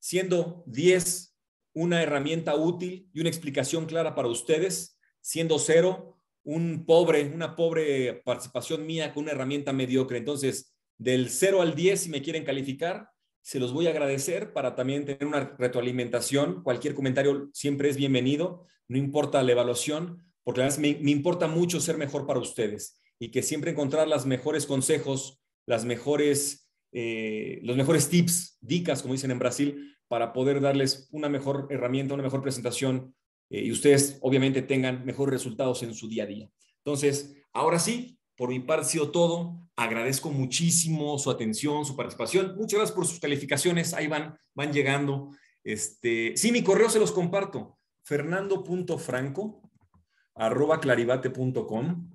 siendo 10 una herramienta útil y una explicación clara para ustedes, siendo 0 un pobre, una pobre participación mía con una herramienta mediocre. Entonces, del 0 al 10, si me quieren calificar, se los voy a agradecer para también tener una retroalimentación. Cualquier comentario siempre es bienvenido, no importa la evaluación, porque además me, me importa mucho ser mejor para ustedes y que siempre encontrar los mejores consejos, las mejores, eh, los mejores tips, dicas, como dicen en Brasil, para poder darles una mejor herramienta, una mejor presentación eh, y ustedes obviamente tengan mejores resultados en su día a día. Entonces, ahora sí, por mi parte ha sido todo. Agradezco muchísimo su atención, su participación. Muchas gracias por sus calificaciones. Ahí van, van llegando. Este, sí, mi correo se los comparto. Fernando.franco arroba clarivate.com.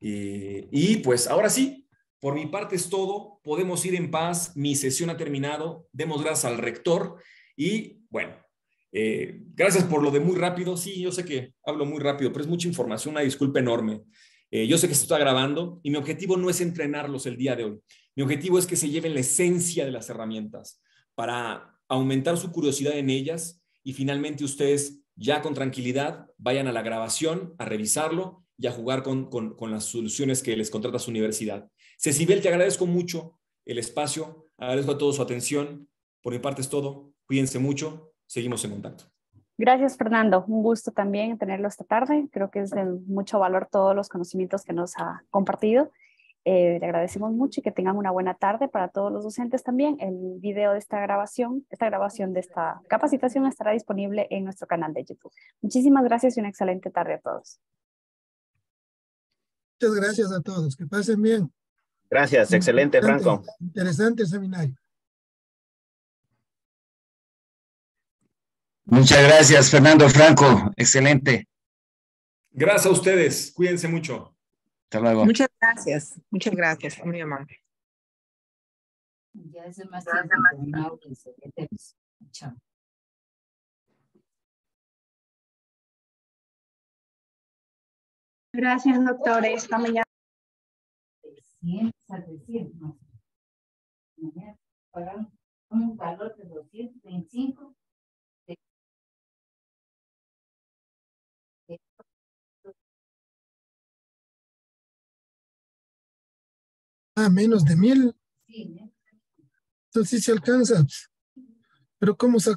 Y pues ahora sí, por mi parte es todo. Podemos ir en paz. Mi sesión ha terminado. Demos gracias al rector. Y bueno, eh, gracias por lo de muy rápido. Sí, yo sé que hablo muy rápido, pero es mucha información. Una disculpa enorme. Eh, yo sé que se está grabando y mi objetivo no es entrenarlos el día de hoy. Mi objetivo es que se lleven la esencia de las herramientas para aumentar su curiosidad en ellas y finalmente ustedes ya con tranquilidad vayan a la grabación, a revisarlo y a jugar con, con, las soluciones que les contrata su universidad. Cecibel, te agradezco mucho el espacio, agradezco a todos su atención. Por mi parte es todo. Cuídense mucho. Seguimos en contacto. Gracias, Fernando. Un gusto también tenerlo esta tarde. Creo que es de mucho valor todos los conocimientos que nos ha compartido. Eh, le agradecemos mucho y que tengan una buena tarde para todos los docentes también. El video de esta grabación, esta grabación de esta capacitación estará disponible en nuestro canal de YouTube. Muchísimas gracias y una excelente tarde a todos. Muchas gracias a todos. Que pasen bien. Gracias. Excelente, Franco. Interesante seminario. Muchas gracias, Fernando Franco. Excelente. Gracias a ustedes. Cuídense mucho. Hasta luego. Muchas gracias. Muchas gracias. Muy amable. Ya es más Chao. Gracias, doctor. Esta mañana. Mañana pagan un valor de 225 Ah, menos de mil. ¿eh? Entonces sí se alcanza. Pero ¿cómo sacar?